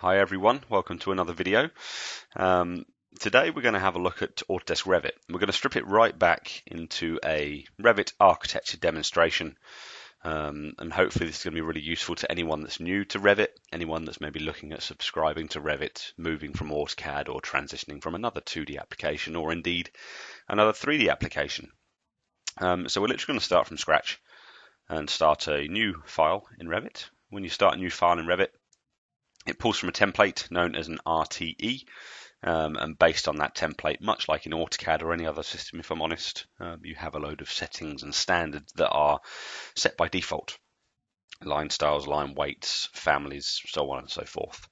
Hi everyone, welcome to another video. Um, today we're going to have a look at Autodesk Revit. We're going to strip it right back into a Revit architecture demonstration um, and hopefully this is going to be really useful to anyone that's new to Revit, anyone that's maybe looking at subscribing to Revit, moving from AutoCAD or transitioning from another 2D application or indeed another 3D application. Um, so we're literally going to start from scratch and start a new file in Revit. When you start a new file in Revit, it pulls from a template known as an RTE, um, and based on that template, much like in AutoCAD or any other system, if I'm honest, um, you have a load of settings and standards that are set by default. Line styles, line weights, families, so on and so forth.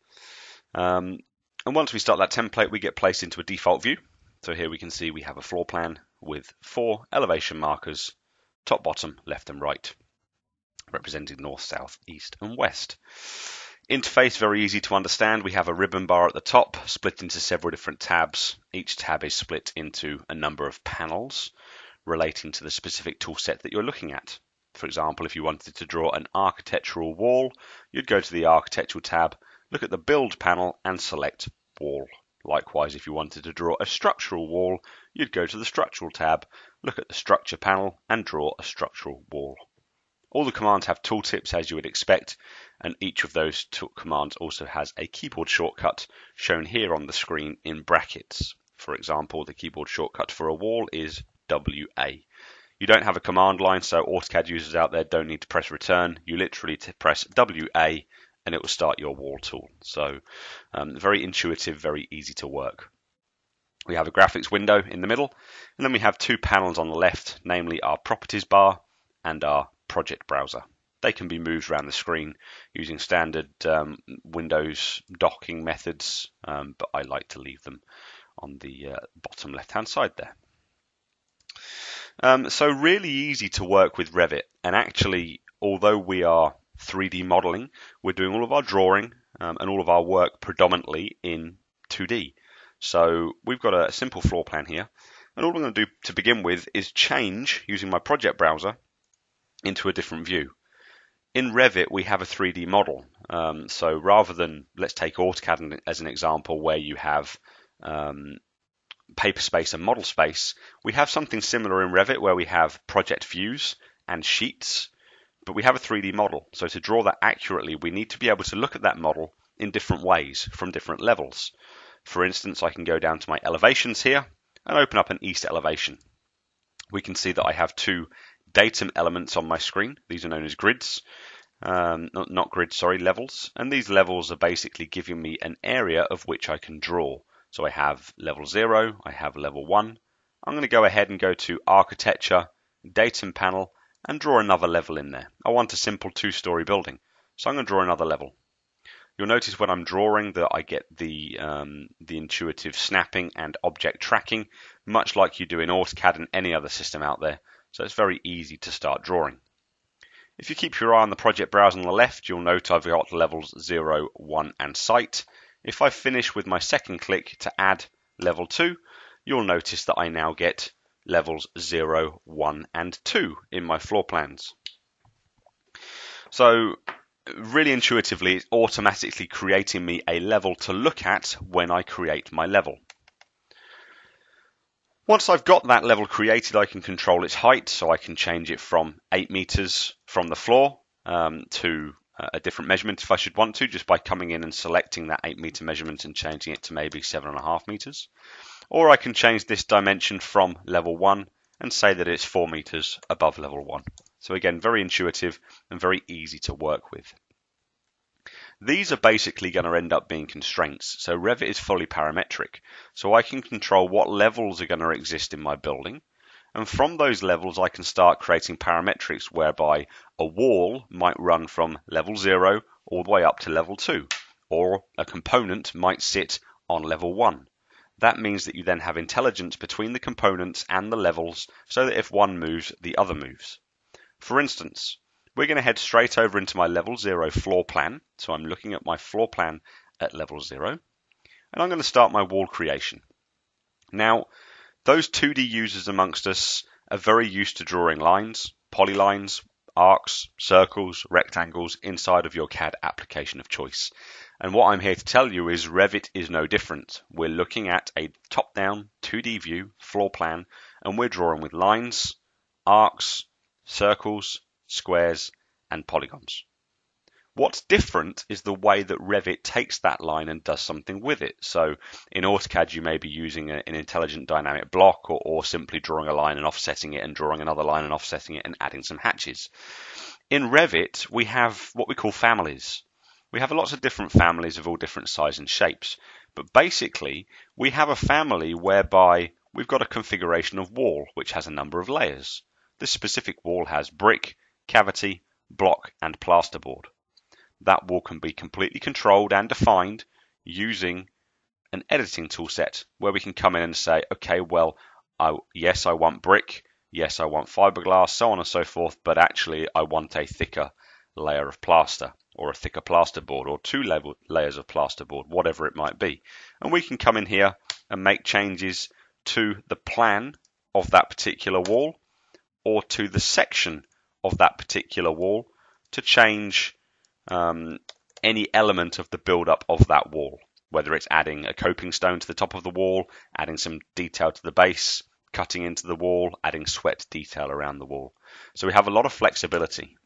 Um, and once we start that template, we get placed into a default view. So here we can see we have a floor plan with four elevation markers, top, bottom, left and right, representing north, south, east and west. Interface, very easy to understand. We have a ribbon bar at the top, split into several different tabs. Each tab is split into a number of panels relating to the specific toolset that you're looking at. For example, if you wanted to draw an architectural wall, you'd go to the Architectural tab, look at the Build panel and select Wall. Likewise, if you wanted to draw a structural wall, you'd go to the Structural tab, look at the Structure panel and draw a structural wall. All the commands have tooltips as you would expect, and each of those commands also has a keyboard shortcut shown here on the screen in brackets. For example, the keyboard shortcut for a wall is WA. You don't have a command line, so AutoCAD users out there don't need to press return. You literally press WA and it will start your wall tool. So um, very intuitive, very easy to work. We have a graphics window in the middle, and then we have two panels on the left, namely our properties bar and our project browser. They can be moved around the screen using standard um, Windows docking methods, um, but I like to leave them on the uh, bottom left hand side there. Um, so really easy to work with Revit and actually although we are 3D modeling we're doing all of our drawing um, and all of our work predominantly in 2D. So we've got a simple floor plan here and all I'm going to do to begin with is change using my project browser into a different view. In Revit, we have a 3D model. Um, so rather than, let's take AutoCAD as an example, where you have um, paper space and model space, we have something similar in Revit where we have project views and sheets, but we have a 3D model. So to draw that accurately, we need to be able to look at that model in different ways from different levels. For instance, I can go down to my elevations here and open up an east elevation. We can see that I have two datum elements on my screen. These are known as grids. Um, not, not grids, sorry, levels. And these levels are basically giving me an area of which I can draw. So I have level 0, I have level 1. I'm going to go ahead and go to Architecture, Datum Panel, and draw another level in there. I want a simple two-story building, so I'm going to draw another level. You'll notice when I'm drawing that I get the, um, the intuitive snapping and object tracking, much like you do in AutoCAD and any other system out there. So it's very easy to start drawing. If you keep your eye on the project browser on the left, you'll note I've got levels 0, 1 and site. If I finish with my second click to add level 2, you'll notice that I now get levels 0, 1 and 2 in my floor plans. So really intuitively, it's automatically creating me a level to look at when I create my level. Once I've got that level created, I can control its height, so I can change it from 8 meters from the floor um, to uh, a different measurement if I should want to, just by coming in and selecting that 8 meter measurement and changing it to maybe 7.5 meters. Or I can change this dimension from level 1 and say that it's 4 meters above level 1. So again, very intuitive and very easy to work with. These are basically going to end up being constraints. So Revit is fully parametric. So I can control what levels are going to exist in my building. And from those levels, I can start creating parametrics whereby a wall might run from level zero all the way up to level two, or a component might sit on level one. That means that you then have intelligence between the components and the levels so that if one moves, the other moves. For instance, we're going to head straight over into my level zero floor plan. So I'm looking at my floor plan at level zero. And I'm going to start my wall creation. Now, those 2D users amongst us are very used to drawing lines, polylines, arcs, circles, rectangles inside of your CAD application of choice. And what I'm here to tell you is Revit is no different. We're looking at a top-down 2D view, floor plan, and we're drawing with lines, arcs, circles, squares, and polygons. What's different is the way that Revit takes that line and does something with it. So in AutoCAD, you may be using a, an intelligent dynamic block or, or simply drawing a line and offsetting it and drawing another line and offsetting it and adding some hatches. In Revit, we have what we call families. We have lots of different families of all different sizes and shapes. But basically, we have a family whereby we've got a configuration of wall which has a number of layers. This specific wall has brick, cavity, block, and plasterboard that wall can be completely controlled and defined using an editing toolset where we can come in and say, okay, well, I, yes, I want brick, yes, I want fiberglass, so on and so forth, but actually I want a thicker layer of plaster or a thicker plasterboard or two level layers of plasterboard, whatever it might be. And we can come in here and make changes to the plan of that particular wall or to the section of that particular wall to change um, any element of the build-up of that wall, whether it's adding a coping stone to the top of the wall, adding some detail to the base, cutting into the wall, adding sweat detail around the wall. So we have a lot of flexibility.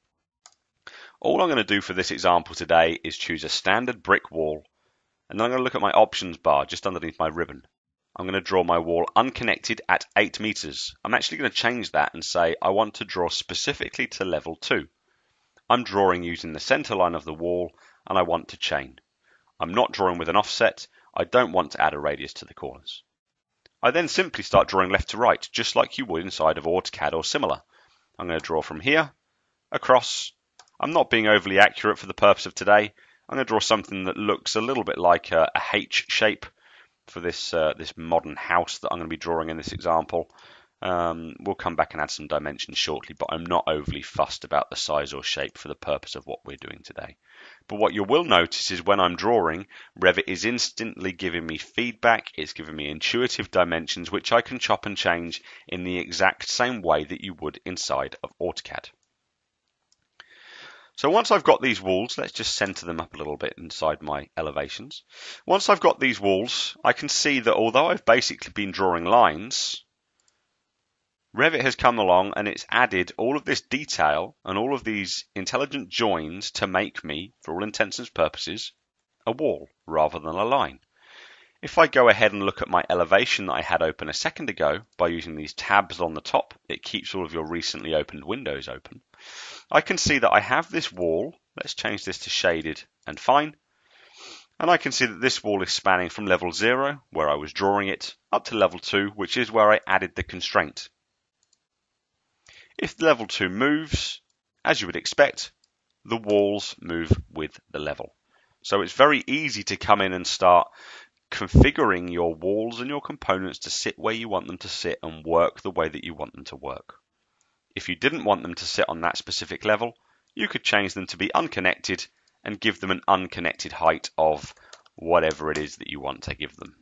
All I'm going to do for this example today is choose a standard brick wall, and then I'm going to look at my options bar just underneath my ribbon. I'm going to draw my wall unconnected at 8 meters. I'm actually going to change that and say I want to draw specifically to level 2. I'm drawing using the center line of the wall and I want to chain. I'm not drawing with an offset. I don't want to add a radius to the corners. I then simply start drawing left to right, just like you would inside of AutoCAD or similar. I'm going to draw from here, across. I'm not being overly accurate for the purpose of today. I'm going to draw something that looks a little bit like a, a H shape for this, uh, this modern house that I'm going to be drawing in this example. Um, we'll come back and add some dimensions shortly, but I'm not overly fussed about the size or shape for the purpose of what we're doing today. But what you will notice is when I'm drawing, Revit is instantly giving me feedback, it's giving me intuitive dimensions which I can chop and change in the exact same way that you would inside of AutoCAD. So once I've got these walls, let's just center them up a little bit inside my elevations. Once I've got these walls, I can see that although I've basically been drawing lines, Revit has come along and it's added all of this detail and all of these intelligent joins to make me, for all intents and purposes, a wall rather than a line. If I go ahead and look at my elevation that I had open a second ago by using these tabs on the top, it keeps all of your recently opened windows open. I can see that I have this wall. Let's change this to shaded and fine. And I can see that this wall is spanning from level 0, where I was drawing it, up to level 2, which is where I added the constraint. If level 2 moves, as you would expect, the walls move with the level. So it's very easy to come in and start configuring your walls and your components to sit where you want them to sit and work the way that you want them to work. If you didn't want them to sit on that specific level, you could change them to be unconnected and give them an unconnected height of whatever it is that you want to give them.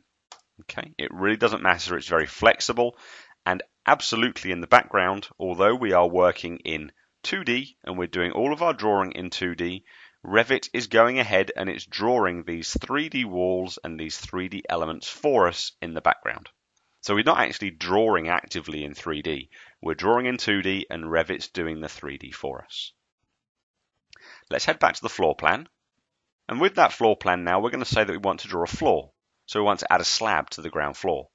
Okay, it really doesn't matter. It's very flexible and absolutely in the background, although we are working in 2D and we're doing all of our drawing in 2D, Revit is going ahead and it's drawing these 3D walls and these 3D elements for us in the background. So we're not actually drawing actively in 3D. We're drawing in 2D and Revit's doing the 3D for us. Let's head back to the floor plan. And with that floor plan now, we're going to say that we want to draw a floor. So we want to add a slab to the ground floor.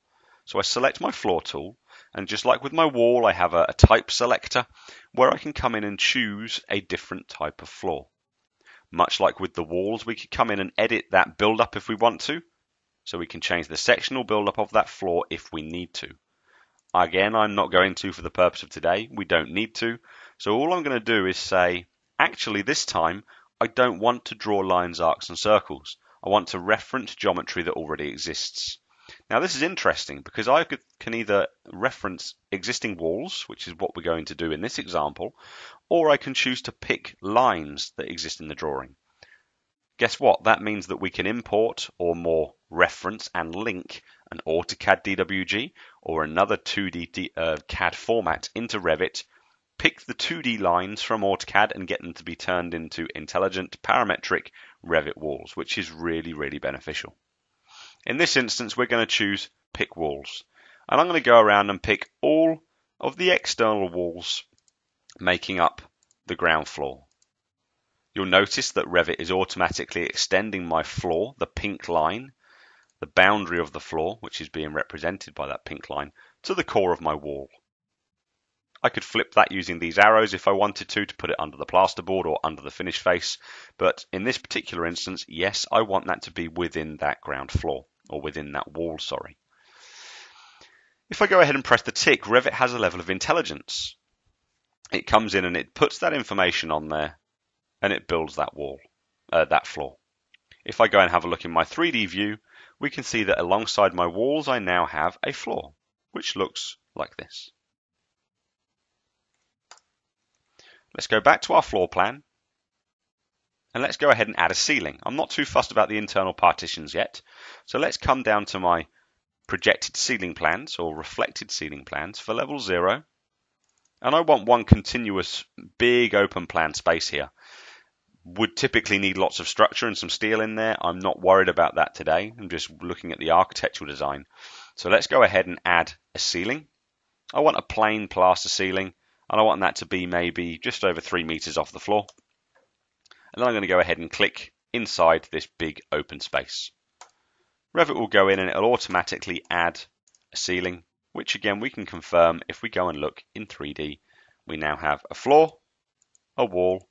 So I select my floor tool and just like with my wall, I have a, a type selector where I can come in and choose a different type of floor. Much like with the walls, we could come in and edit that build up if we want to. So we can change the sectional build up of that floor if we need to. Again, I'm not going to for the purpose of today. We don't need to. So all I'm going to do is say, actually this time, I don't want to draw lines, arcs and circles. I want to reference geometry that already exists. Now this is interesting because I could, can either reference existing walls, which is what we're going to do in this example, or I can choose to pick lines that exist in the drawing. Guess what? That means that we can import or more reference and link an AutoCAD DWG or another 2D D, uh, CAD format into Revit, pick the 2D lines from AutoCAD and get them to be turned into intelligent parametric Revit walls, which is really, really beneficial. In this instance, we're going to choose pick walls. And I'm going to go around and pick all of the external walls making up the ground floor. You'll notice that Revit is automatically extending my floor, the pink line, the boundary of the floor, which is being represented by that pink line, to the core of my wall. I could flip that using these arrows if I wanted to, to put it under the plasterboard or under the finish face. But in this particular instance, yes, I want that to be within that ground floor, or within that wall, sorry. If I go ahead and press the tick, Revit has a level of intelligence. It comes in and it puts that information on there and it builds that wall, uh, that floor. If I go and have a look in my 3D view, we can see that alongside my walls, I now have a floor, which looks like this. Let's go back to our floor plan and let's go ahead and add a ceiling. I'm not too fussed about the internal partitions yet. So let's come down to my projected ceiling plans or reflected ceiling plans for level zero. And I want one continuous big open plan space here. Would typically need lots of structure and some steel in there. I'm not worried about that today. I'm just looking at the architectural design. So let's go ahead and add a ceiling. I want a plain plaster ceiling and I want that to be maybe just over three meters off the floor. And then I'm going to go ahead and click inside this big open space. Revit will go in and it'll automatically add a ceiling, which again we can confirm if we go and look in 3D. We now have a floor, a wall,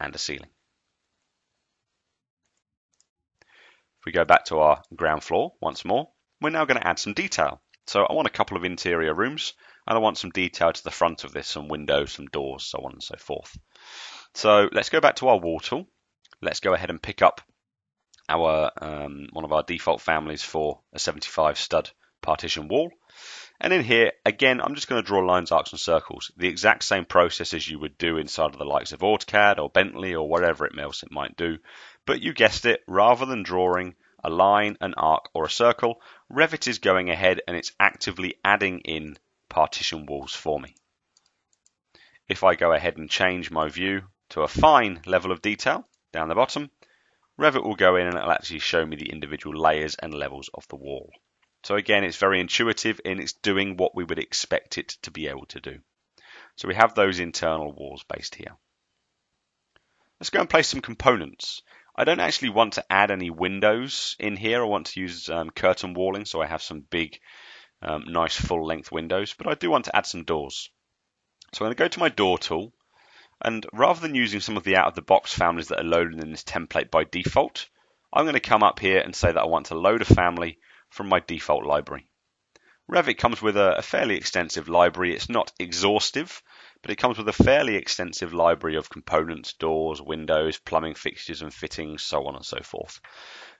and a ceiling. If we go back to our ground floor once more, we're now going to add some detail. So I want a couple of interior rooms and I want some detail to the front of this, some windows, some doors, so on and so forth. So let's go back to our wall tool. Let's go ahead and pick up our um, one of our default families for a 75 stud partition wall. And in here, again, I'm just going to draw lines, arcs, and circles. The exact same process as you would do inside of the likes of AutoCAD or Bentley or whatever it else it might do. But you guessed it, rather than drawing a line, an arc, or a circle, Revit is going ahead and it's actively adding in partition walls for me. If I go ahead and change my view to a fine level of detail down the bottom, Revit will go in and it'll actually show me the individual layers and levels of the wall. So again, it's very intuitive and it's doing what we would expect it to be able to do. So we have those internal walls based here. Let's go and place some components. I don't actually want to add any windows in here. I want to use um, curtain walling, so I have some big um, nice full length windows, but I do want to add some doors. So I'm going to go to my door tool and rather than using some of the out of the box families that are loaded in this template by default, I'm going to come up here and say that I want to load a family from my default library. Revit comes with a, a fairly extensive library. It's not exhaustive, but it comes with a fairly extensive library of components, doors, windows, plumbing fixtures and fittings, so on and so forth.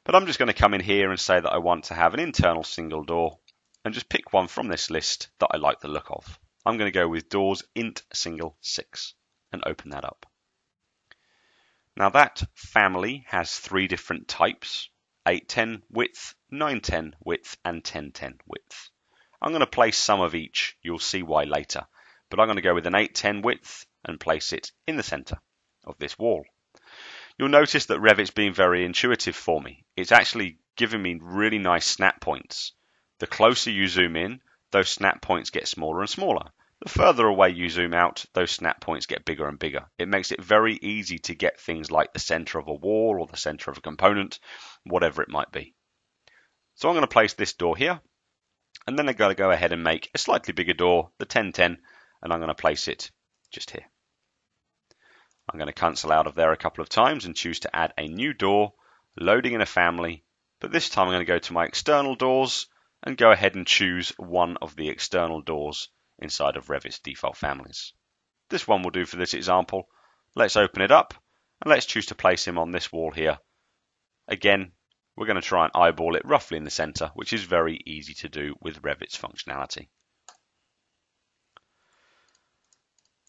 But I'm just going to come in here and say that I want to have an internal single door and just pick one from this list that I like the look of. I'm going to go with doors int single 6 and open that up. Now that family has three different types, 810 width, 910 width and 1010 width. I'm going to place some of each, you'll see why later, but I'm going to go with an 810 width and place it in the center of this wall. You'll notice that Revit's been very intuitive for me. It's actually giving me really nice snap points. The closer you zoom in, those snap points get smaller and smaller. The further away you zoom out, those snap points get bigger and bigger. It makes it very easy to get things like the center of a wall or the center of a component, whatever it might be. So I'm going to place this door here, and then I'm going to go ahead and make a slightly bigger door, the 1010, and I'm going to place it just here. I'm going to cancel out of there a couple of times and choose to add a new door, loading in a family, but this time I'm going to go to my external doors and go ahead and choose one of the external doors inside of Revit's default families. This one will do for this example. Let's open it up and let's choose to place him on this wall here. Again, we're going to try and eyeball it roughly in the center, which is very easy to do with Revit's functionality.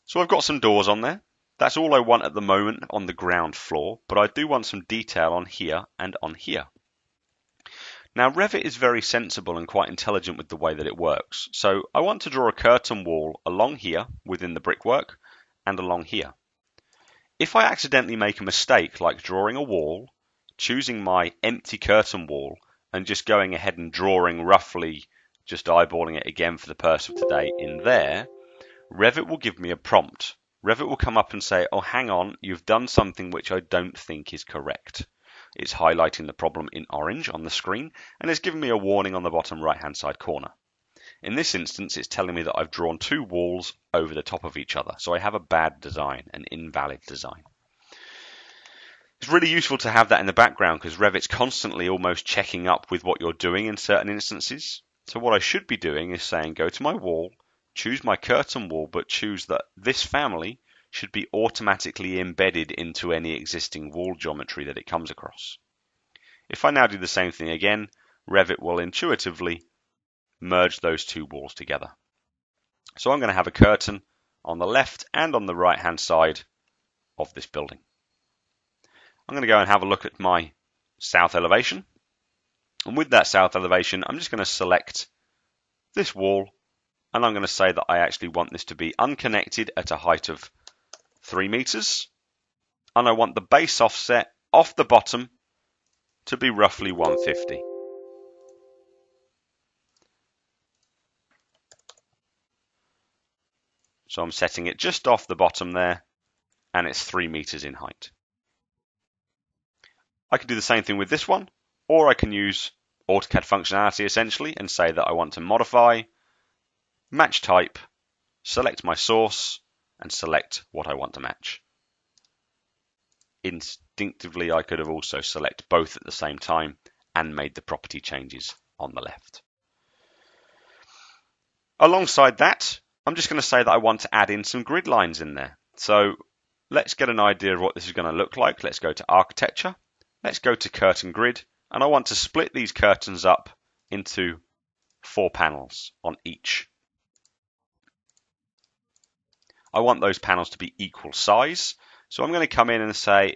So I've got some doors on there. That's all I want at the moment on the ground floor, but I do want some detail on here and on here. Now Revit is very sensible and quite intelligent with the way that it works. So I want to draw a curtain wall along here within the brickwork and along here. If I accidentally make a mistake like drawing a wall, choosing my empty curtain wall and just going ahead and drawing roughly, just eyeballing it again for the purpose of today in there, Revit will give me a prompt. Revit will come up and say, oh, hang on, you've done something which I don't think is correct. It's highlighting the problem in orange on the screen and it's giving me a warning on the bottom right hand side corner. In this instance, it's telling me that I've drawn two walls over the top of each other. So I have a bad design, an invalid design. It's really useful to have that in the background because Revit's constantly almost checking up with what you're doing in certain instances. So what I should be doing is saying go to my wall, choose my curtain wall, but choose that this family should be automatically embedded into any existing wall geometry that it comes across. If I now do the same thing again, Revit will intuitively merge those two walls together. So I'm going to have a curtain on the left and on the right hand side of this building. I'm going to go and have a look at my south elevation. And with that south elevation, I'm just going to select this wall and I'm going to say that I actually want this to be unconnected at a height of 3 meters and I want the base offset off the bottom to be roughly 150. So I'm setting it just off the bottom there and it's three meters in height. I can do the same thing with this one, or I can use AutoCAD functionality essentially and say that I want to modify, match type, select my source, and select what I want to match. Instinctively, I could have also select both at the same time and made the property changes on the left. Alongside that, I'm just going to say that I want to add in some grid lines in there. So let's get an idea of what this is going to look like. Let's go to architecture. Let's go to curtain grid. And I want to split these curtains up into four panels on each. I want those panels to be equal size. So I'm going to come in and say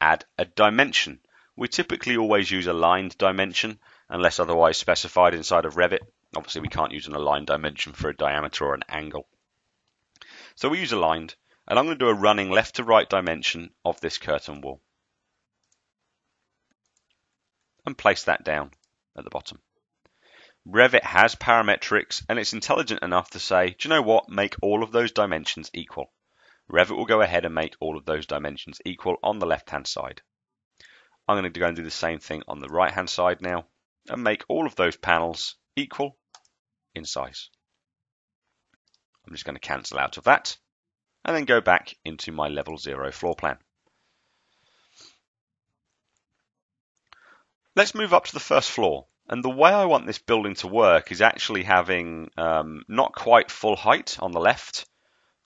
add a dimension. We typically always use a aligned dimension unless otherwise specified inside of Revit. Obviously, we can't use an aligned dimension for a diameter or an angle. So we use aligned, and I'm going to do a running left to right dimension of this curtain wall. And place that down at the bottom. Revit has parametrics and it's intelligent enough to say, do you know what, make all of those dimensions equal. Revit will go ahead and make all of those dimensions equal on the left hand side. I'm going to go and do the same thing on the right hand side now and make all of those panels equal in size. I'm just going to cancel out of that and then go back into my level zero floor plan. Let's move up to the first floor. And the way I want this building to work is actually having um, not quite full height on the left,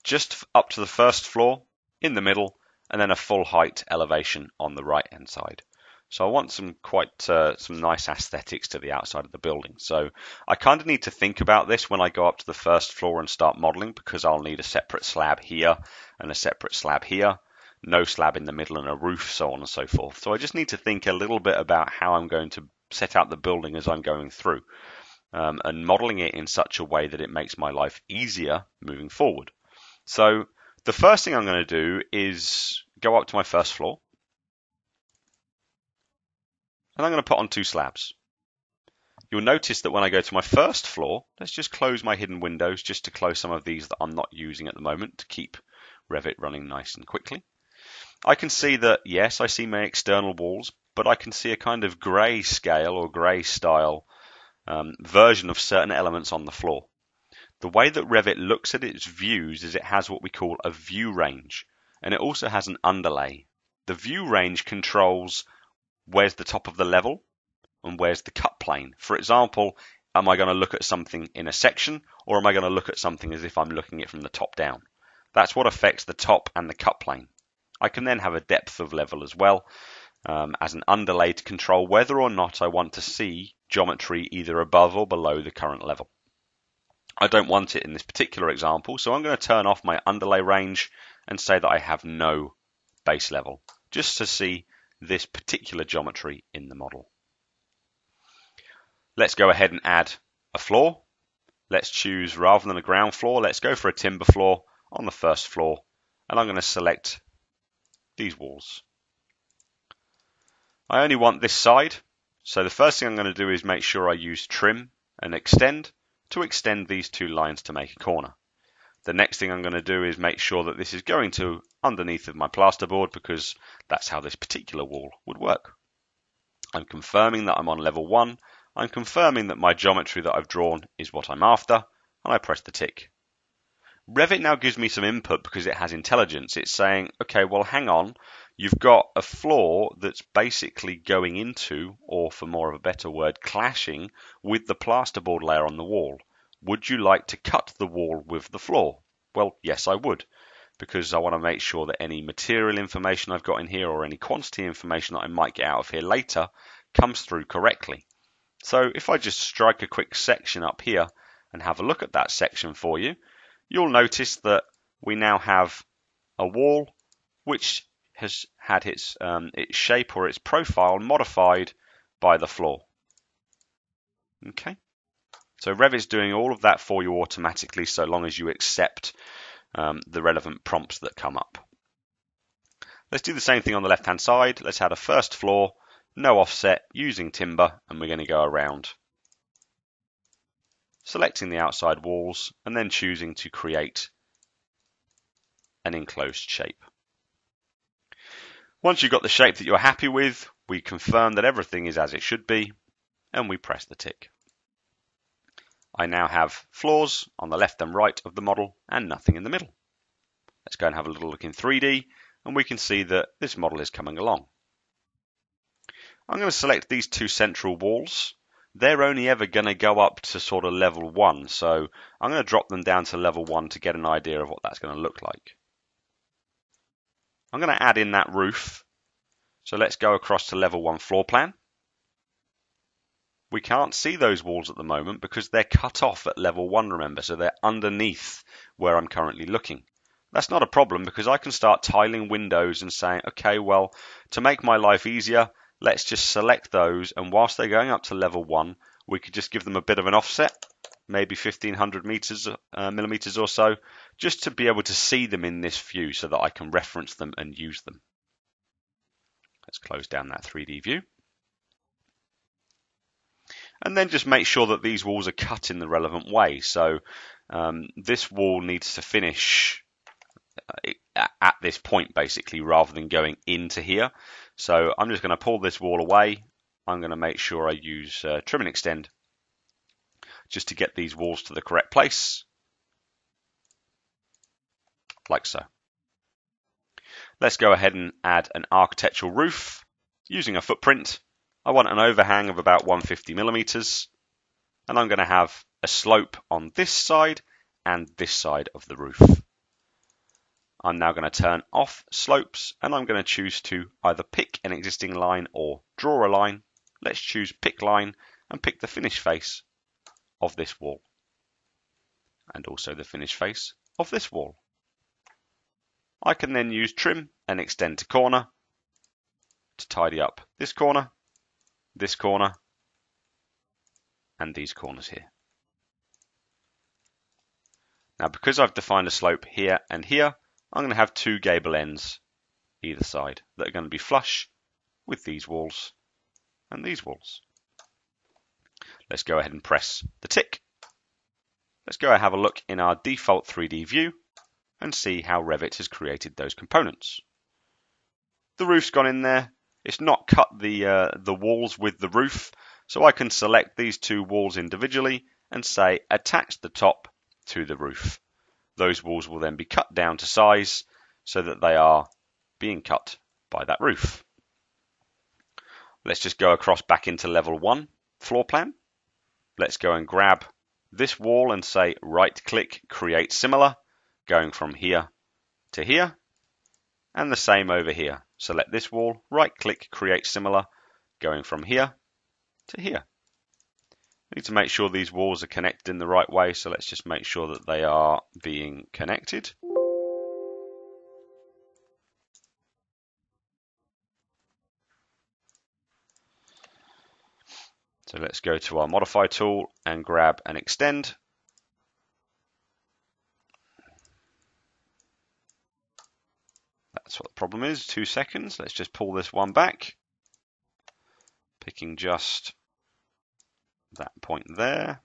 just up to the first floor in the middle, and then a full height elevation on the right hand side. So I want some quite uh, some nice aesthetics to the outside of the building. So I kind of need to think about this when I go up to the first floor and start modeling because I'll need a separate slab here and a separate slab here, no slab in the middle and a roof, so on and so forth. So I just need to think a little bit about how I'm going to set out the building as I'm going through um, and modeling it in such a way that it makes my life easier moving forward. So the first thing I'm going to do is go up to my first floor and I'm going to put on two slabs. You'll notice that when I go to my first floor, let's just close my hidden windows just to close some of these that I'm not using at the moment to keep Revit running nice and quickly. I can see that, yes, I see my external walls, but I can see a kind of grey scale or grey style um, version of certain elements on the floor. The way that Revit looks at its views is it has what we call a view range, and it also has an underlay. The view range controls where's the top of the level and where's the cut plane. For example, am I going to look at something in a section or am I going to look at something as if I'm looking at it from the top down? That's what affects the top and the cut plane. I can then have a depth of level as well um, as an underlay to control whether or not I want to see geometry either above or below the current level. I don't want it in this particular example, so I'm going to turn off my underlay range and say that I have no base level, just to see this particular geometry in the model. Let's go ahead and add a floor. Let's choose, rather than a ground floor, let's go for a timber floor on the first floor. And I'm going to select these walls. I only want this side, so the first thing I'm going to do is make sure I use trim and extend to extend these two lines to make a corner. The next thing I'm going to do is make sure that this is going to underneath of my plasterboard because that's how this particular wall would work. I'm confirming that I'm on level 1, I'm confirming that my geometry that I've drawn is what I'm after, and I press the tick. Revit now gives me some input because it has intelligence. It's saying, okay, well, hang on, you've got a floor that's basically going into, or for more of a better word, clashing with the plasterboard layer on the wall. Would you like to cut the wall with the floor? Well, yes, I would, because I want to make sure that any material information I've got in here or any quantity information that I might get out of here later comes through correctly. So if I just strike a quick section up here and have a look at that section for you, you'll notice that we now have a wall which has had its, um, its shape or its profile modified by the floor. Okay, so Revit's doing all of that for you automatically so long as you accept um, the relevant prompts that come up. Let's do the same thing on the left hand side. Let's add a first floor, no offset, using timber, and we're going to go around selecting the outside walls, and then choosing to create an enclosed shape. Once you've got the shape that you're happy with, we confirm that everything is as it should be, and we press the tick. I now have floors on the left and right of the model and nothing in the middle. Let's go and have a little look in 3D, and we can see that this model is coming along. I'm going to select these two central walls they're only ever going to go up to sort of level one. So I'm going to drop them down to level one to get an idea of what that's going to look like. I'm going to add in that roof. So let's go across to level one floor plan. We can't see those walls at the moment because they're cut off at level one, remember, so they're underneath where I'm currently looking. That's not a problem because I can start tiling windows and saying, okay, well, to make my life easier, let's just select those and whilst they're going up to level one, we could just give them a bit of an offset, maybe 1500 meters, uh, millimeters or so, just to be able to see them in this view so that I can reference them and use them. Let's close down that 3D view. And then just make sure that these walls are cut in the relevant way. So um, this wall needs to finish uh, at this point basically rather than going into here. So I'm just going to pull this wall away. I'm going to make sure I use uh, trim and extend just to get these walls to the correct place, like so. Let's go ahead and add an architectural roof using a footprint. I want an overhang of about 150 millimeters, and I'm going to have a slope on this side and this side of the roof. I'm now going to turn off slopes and I'm going to choose to either pick an existing line or draw a line. Let's choose pick line and pick the finish face of this wall and also the finish face of this wall. I can then use trim and extend to corner to tidy up this corner, this corner, and these corners here. Now because I've defined a slope here and here, I'm going to have two gable ends either side that are going to be flush with these walls and these walls. Let's go ahead and press the tick. Let's go and have a look in our default 3D view and see how Revit has created those components. The roof's gone in there. It's not cut the, uh, the walls with the roof, so I can select these two walls individually and say attach the top to the roof those walls will then be cut down to size so that they are being cut by that roof. Let's just go across back into level one floor plan. Let's go and grab this wall and say right click, create similar, going from here to here. And the same over here. Select this wall, right click, create similar, going from here to here. We need to make sure these walls are connected in the right way, so let's just make sure that they are being connected. So let's go to our modify tool and grab and extend. That's what the problem is. Two seconds. Let's just pull this one back. Picking just that point there.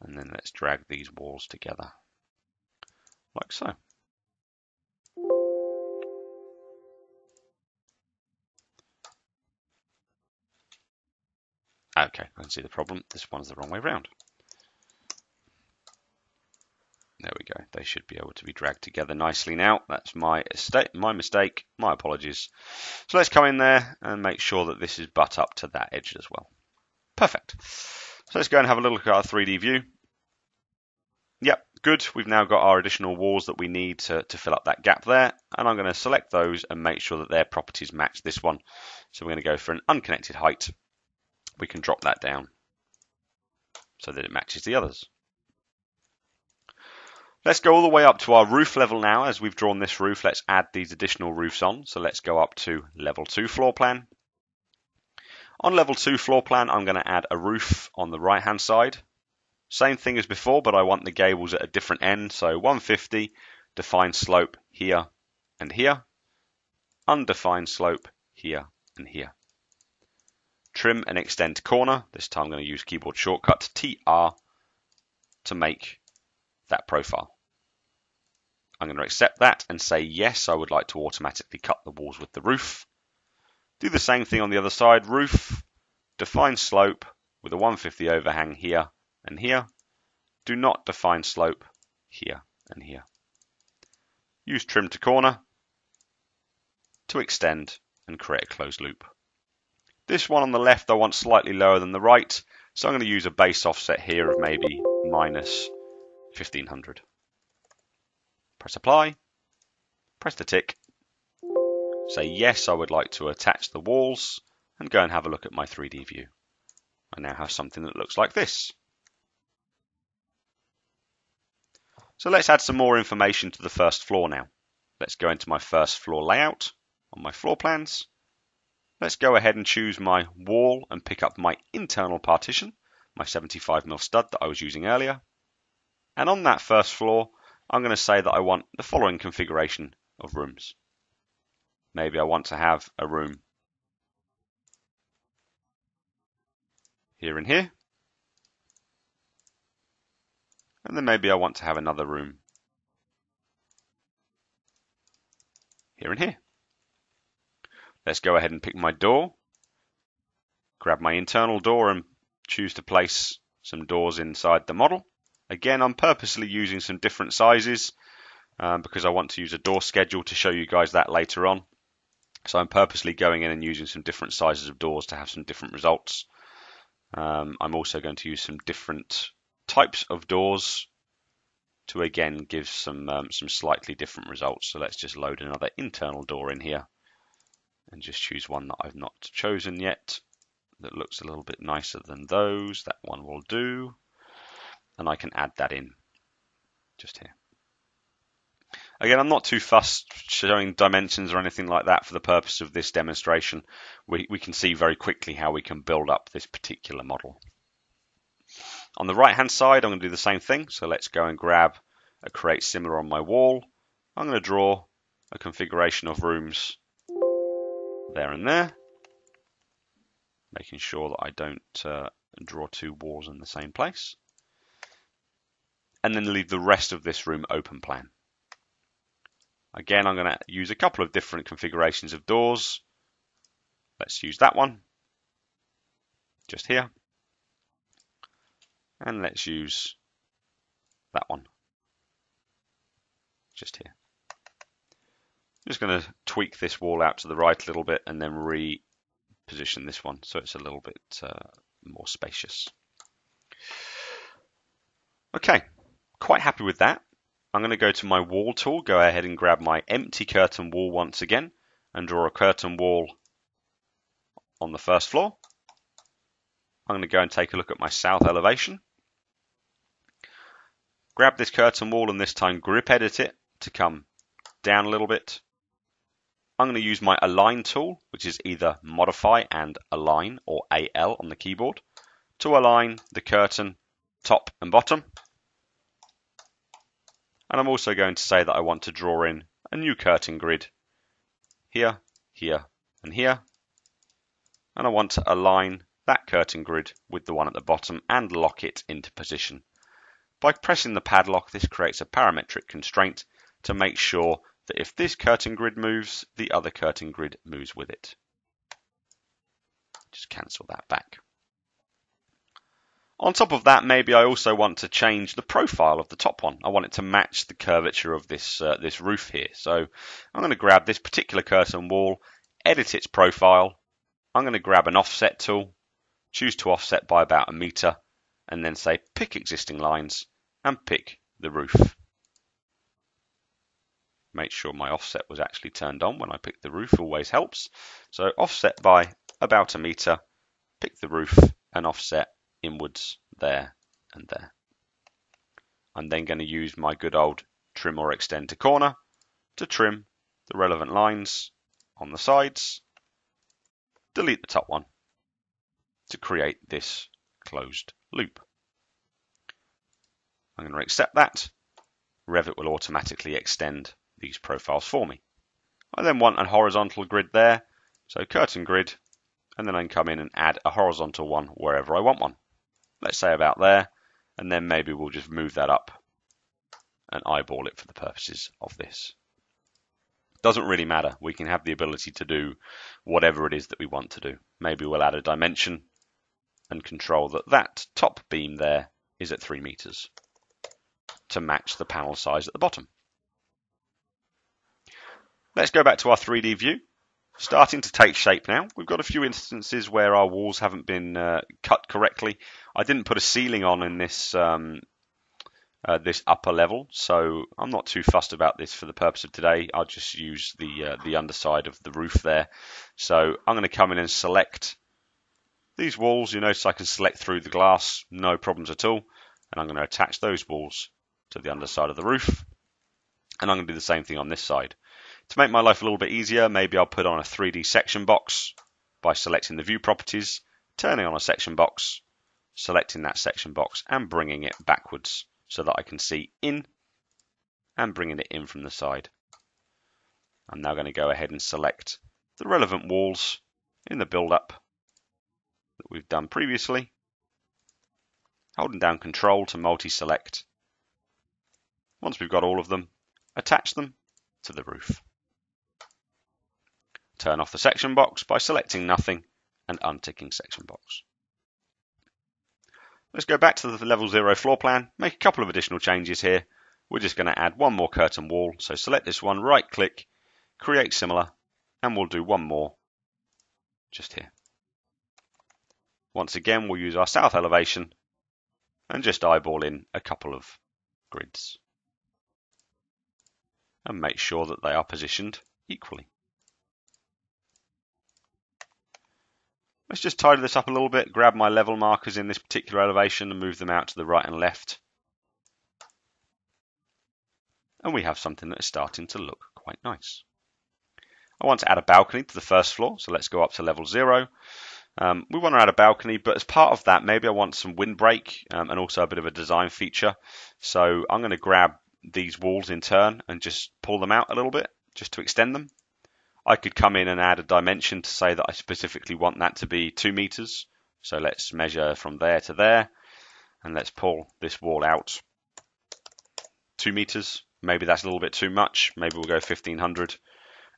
And then let's drag these walls together like so. Okay, I can see the problem. This one's the wrong way round. There we go. They should be able to be dragged together nicely now. That's my my mistake. My apologies. So let's come in there and make sure that this is butt up to that edge as well. Perfect. So let's go and have a little look at our 3D view. Yep, good. We've now got our additional walls that we need to, to fill up that gap there. And I'm going to select those and make sure that their properties match this one. So we're going to go for an unconnected height. We can drop that down so that it matches the others. Let's go all the way up to our roof level now. As we've drawn this roof, let's add these additional roofs on. So let's go up to level 2 floor plan. On level 2 floor plan, I'm going to add a roof on the right hand side. Same thing as before, but I want the gables at a different end. So 150, defined slope here and here. Undefined slope here and here. Trim and extend corner. This time I'm going to use keyboard shortcut TR to make that profile. I'm going to accept that and say yes, I would like to automatically cut the walls with the roof. Do the same thing on the other side, roof, define slope with a 150 overhang here and here. Do not define slope here and here. Use trim to corner to extend and create a closed loop. This one on the left I want slightly lower than the right, so I'm going to use a base offset here of maybe minus 1500. Press apply, press the tick, say yes, I would like to attach the walls, and go and have a look at my 3D view. I now have something that looks like this. So let's add some more information to the first floor now. Let's go into my first floor layout on my floor plans. Let's go ahead and choose my wall and pick up my internal partition, my 75mm stud that I was using earlier. And on that first floor, I'm going to say that I want the following configuration of rooms. Maybe I want to have a room here and here. And then maybe I want to have another room here and here. Let's go ahead and pick my door, grab my internal door and choose to place some doors inside the model. Again, I'm purposely using some different sizes um, because I want to use a door schedule to show you guys that later on. So I'm purposely going in and using some different sizes of doors to have some different results. Um, I'm also going to use some different types of doors to again give some um, some slightly different results. So let's just load another internal door in here and just choose one that I've not chosen yet that looks a little bit nicer than those. That one will do and I can add that in just here. Again, I'm not too fussed showing dimensions or anything like that for the purpose of this demonstration. We, we can see very quickly how we can build up this particular model. On the right hand side, I'm going to do the same thing. So let's go and grab a create similar on my wall. I'm going to draw a configuration of rooms there and there, making sure that I don't uh, draw two walls in the same place and then leave the rest of this room open plan. Again, I'm going to use a couple of different configurations of doors. Let's use that one, just here. And let's use that one, just here. I'm just going to tweak this wall out to the right a little bit and then reposition this one so it's a little bit uh, more spacious. Okay, Quite happy with that. I'm going to go to my wall tool, go ahead and grab my empty curtain wall once again and draw a curtain wall on the first floor. I'm going to go and take a look at my south elevation. Grab this curtain wall and this time grip edit it to come down a little bit. I'm going to use my align tool, which is either modify and align or AL on the keyboard to align the curtain top and bottom. And I'm also going to say that I want to draw in a new curtain grid here, here, and here. And I want to align that curtain grid with the one at the bottom and lock it into position. By pressing the padlock, this creates a parametric constraint to make sure that if this curtain grid moves, the other curtain grid moves with it. Just cancel that back. On top of that, maybe I also want to change the profile of the top one. I want it to match the curvature of this uh, this roof here. So I'm going to grab this particular curtain wall, edit its profile. I'm going to grab an offset tool, choose to offset by about a meter, and then say pick existing lines and pick the roof. Make sure my offset was actually turned on when I picked the roof, always helps. So offset by about a meter, pick the roof and offset inwards there and there. I'm then going to use my good old trim or extend to corner to trim the relevant lines on the sides, delete the top one to create this closed loop. I'm going to accept that. Revit will automatically extend these profiles for me. I then want a horizontal grid there, so curtain grid, and then I can come in and add a horizontal one wherever I want one let's say about there, and then maybe we'll just move that up and eyeball it for the purposes of this. Doesn't really matter. We can have the ability to do whatever it is that we want to do. Maybe we'll add a dimension and control that that top beam there is at 3 meters to match the panel size at the bottom. Let's go back to our 3D view starting to take shape now. We've got a few instances where our walls haven't been uh, cut correctly. I didn't put a ceiling on in this um, uh, this upper level, so I'm not too fussed about this for the purpose of today. I'll just use the uh, the underside of the roof there. So I'm going to come in and select these walls. You notice I can select through the glass, no problems at all. And I'm going to attach those walls to the underside of the roof. And I'm going to do the same thing on this side. To make my life a little bit easier, maybe I'll put on a 3D section box by selecting the view properties, turning on a section box, selecting that section box and bringing it backwards so that I can see in and bringing it in from the side. I'm now going to go ahead and select the relevant walls in the build-up that we've done previously, holding down Control to multi-select. Once we've got all of them, attach them to the roof. Turn off the section box by selecting nothing and unticking section box. Let's go back to the level 0 floor plan, make a couple of additional changes here. We're just going to add one more curtain wall, so select this one, right click, create similar, and we'll do one more just here. Once again, we'll use our south elevation and just eyeball in a couple of grids and make sure that they are positioned equally. Let's just tidy this up a little bit, grab my level markers in this particular elevation and move them out to the right and left. And we have something that is starting to look quite nice. I want to add a balcony to the first floor, so let's go up to level zero. Um, we want to add a balcony, but as part of that, maybe I want some windbreak um, and also a bit of a design feature. So I'm going to grab these walls in turn and just pull them out a little bit, just to extend them. I could come in and add a dimension to say that I specifically want that to be two meters. So let's measure from there to there and let's pull this wall out two meters. Maybe that's a little bit too much. Maybe we'll go 1500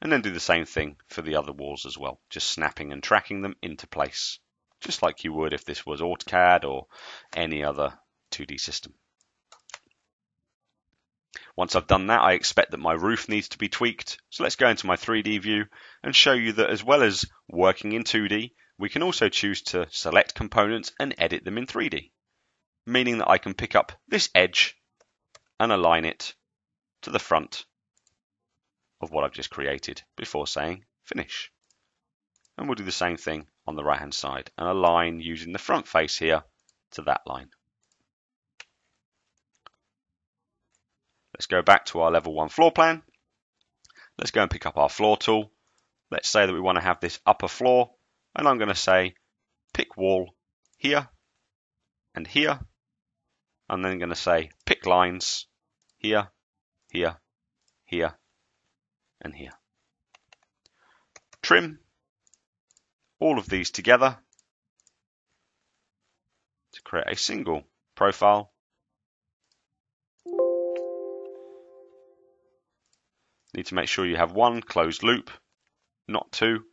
and then do the same thing for the other walls as well. Just snapping and tracking them into place, just like you would if this was AutoCAD or any other 2D system. Once I've done that, I expect that my roof needs to be tweaked. So let's go into my 3D view and show you that as well as working in 2D, we can also choose to select components and edit them in 3D, meaning that I can pick up this edge and align it to the front of what I've just created before saying finish. And we'll do the same thing on the right hand side and align using the front face here to that line. Let's go back to our level one floor plan. Let's go and pick up our floor tool. Let's say that we want to have this upper floor and I'm going to say pick wall here and here. And then I'm then going to say pick lines here, here, here, and here. Trim all of these together to create a single profile. Need to make sure you have one closed loop, not two.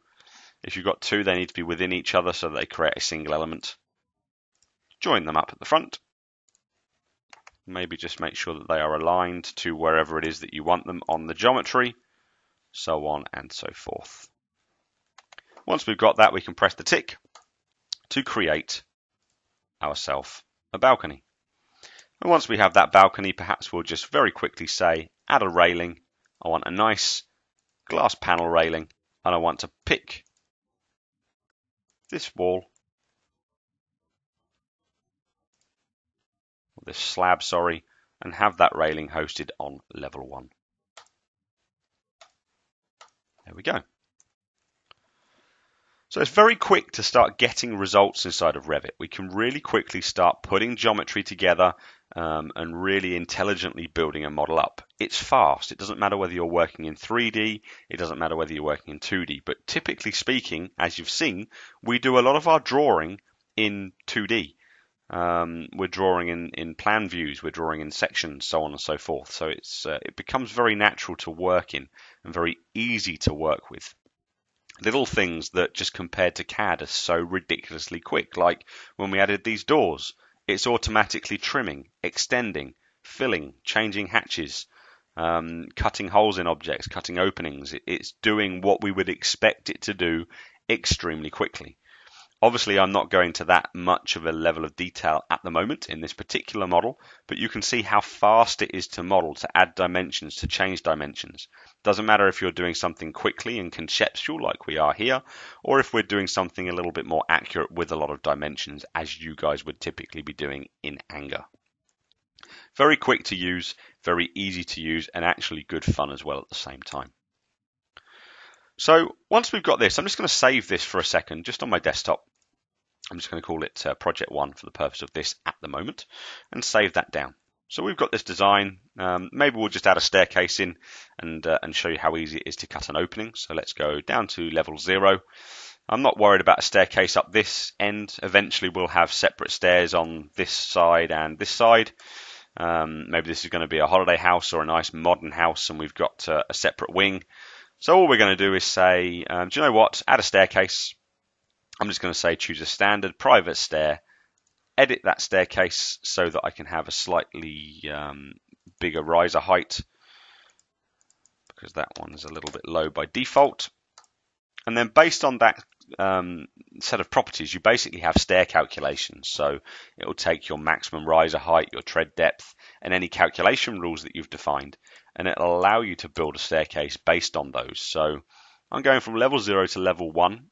If you've got two, they need to be within each other so they create a single element. Join them up at the front. Maybe just make sure that they are aligned to wherever it is that you want them on the geometry, so on and so forth. Once we've got that, we can press the tick to create ourselves a balcony. And once we have that balcony, perhaps we'll just very quickly say, add a railing. I want a nice glass panel railing, and I want to pick this wall, this slab, sorry, and have that railing hosted on level one. There we go. So it's very quick to start getting results inside of Revit. We can really quickly start putting geometry together um, and really intelligently building a model up. It's fast. It doesn't matter whether you're working in 3D, it doesn't matter whether you're working in 2D. But typically speaking, as you've seen, we do a lot of our drawing in 2D. Um, we're drawing in, in plan views, we're drawing in sections, so on and so forth. So it's uh, it becomes very natural to work in and very easy to work with little things that just compared to CAD are so ridiculously quick. Like when we added these doors, it's automatically trimming, extending, filling, changing hatches, um, cutting holes in objects, cutting openings. It's doing what we would expect it to do extremely quickly. Obviously, I'm not going to that much of a level of detail at the moment in this particular model, but you can see how fast it is to model, to add dimensions, to change dimensions. Doesn't matter if you're doing something quickly and conceptual like we are here, or if we're doing something a little bit more accurate with a lot of dimensions as you guys would typically be doing in anger. Very quick to use, very easy to use, and actually good fun as well at the same time. So once we've got this, I'm just going to save this for a second just on my desktop. I'm just going to call it uh, project one for the purpose of this at the moment and save that down. So we've got this design. Um, maybe we'll just add a staircase in and, uh, and show you how easy it is to cut an opening. So let's go down to level zero. I'm not worried about a staircase up this end. Eventually we'll have separate stairs on this side and this side. Um, maybe this is going to be a holiday house or a nice modern house and we've got uh, a separate wing. So all we're going to do is say, um, do you know what? Add a staircase. I'm just going to say choose a standard private stair. Edit that staircase so that I can have a slightly um, bigger riser height because that one is a little bit low by default. And then based on that um, set of properties, you basically have stair calculations. So it will take your maximum riser height, your tread depth, and any calculation rules that you've defined, and it'll allow you to build a staircase based on those. So I'm going from level zero to level one,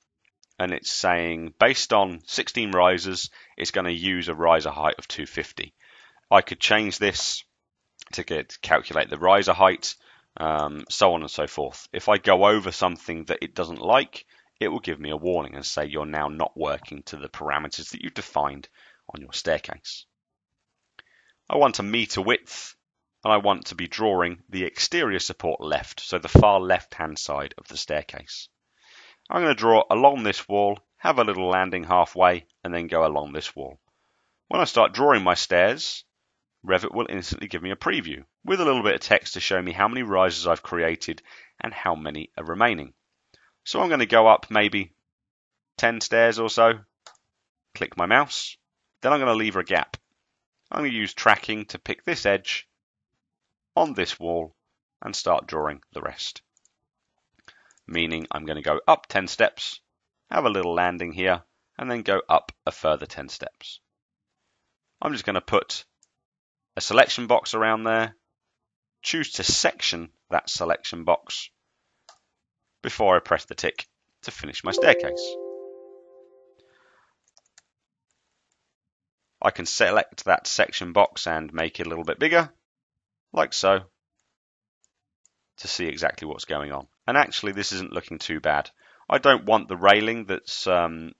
and it's saying based on 16 risers, it's going to use a riser height of 250. I could change this to get calculate the riser height, um, so on and so forth. If I go over something that it doesn't like, it will give me a warning and say you're now not working to the parameters that you've defined on your staircase. I want a meter width and I want to be drawing the exterior support left, so the far left hand side of the staircase. I'm going to draw along this wall, have a little landing halfway, and then go along this wall. When I start drawing my stairs, Revit will instantly give me a preview with a little bit of text to show me how many rises I've created and how many are remaining. So I'm going to go up maybe 10 stairs or so, click my mouse, then I'm going to leave a gap. I'm going to use tracking to pick this edge on this wall and start drawing the rest. Meaning I'm going to go up 10 steps, have a little landing here, and then go up a further 10 steps. I'm just going to put a selection box around there, choose to section that selection box before I press the tick to finish my staircase. I can select that section box and make it a little bit bigger, like so, to see exactly what's going on. And actually, this isn't looking too bad. I don't want the railing that's um,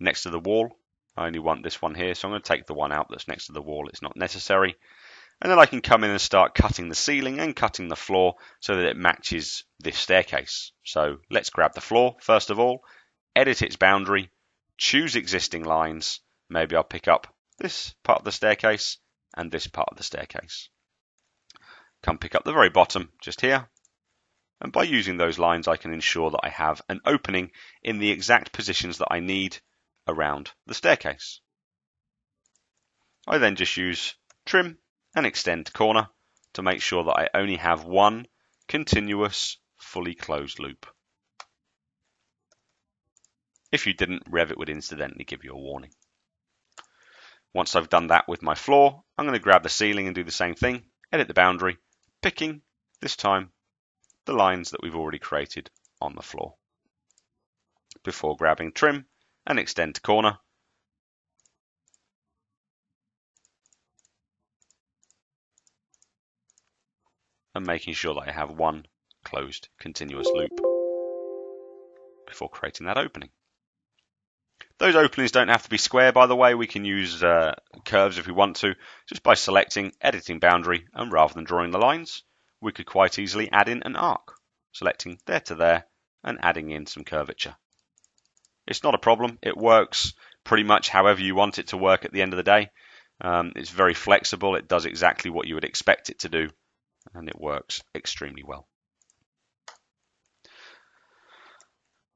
next to the wall. I only want this one here, so I'm going to take the one out that's next to the wall. It's not necessary. And then I can come in and start cutting the ceiling and cutting the floor so that it matches this staircase. So let's grab the floor first of all, edit its boundary, choose existing lines. Maybe I'll pick up this part of the staircase and this part of the staircase. Come pick up the very bottom just here. And by using those lines, I can ensure that I have an opening in the exact positions that I need around the staircase. I then just use trim and extend corner to make sure that I only have one continuous fully closed loop. If you didn't, Revit would incidentally give you a warning. Once I've done that with my floor, I'm going to grab the ceiling and do the same thing, edit the boundary, picking, this time, the lines that we've already created on the floor. Before grabbing trim and extend to corner, and making sure that I have one closed continuous loop before creating that opening. Those openings don't have to be square, by the way. We can use uh, curves if we want to, just by selecting editing boundary, and rather than drawing the lines, we could quite easily add in an arc, selecting there to there and adding in some curvature. It's not a problem. It works pretty much however you want it to work at the end of the day. Um, it's very flexible. It does exactly what you would expect it to do and it works extremely well.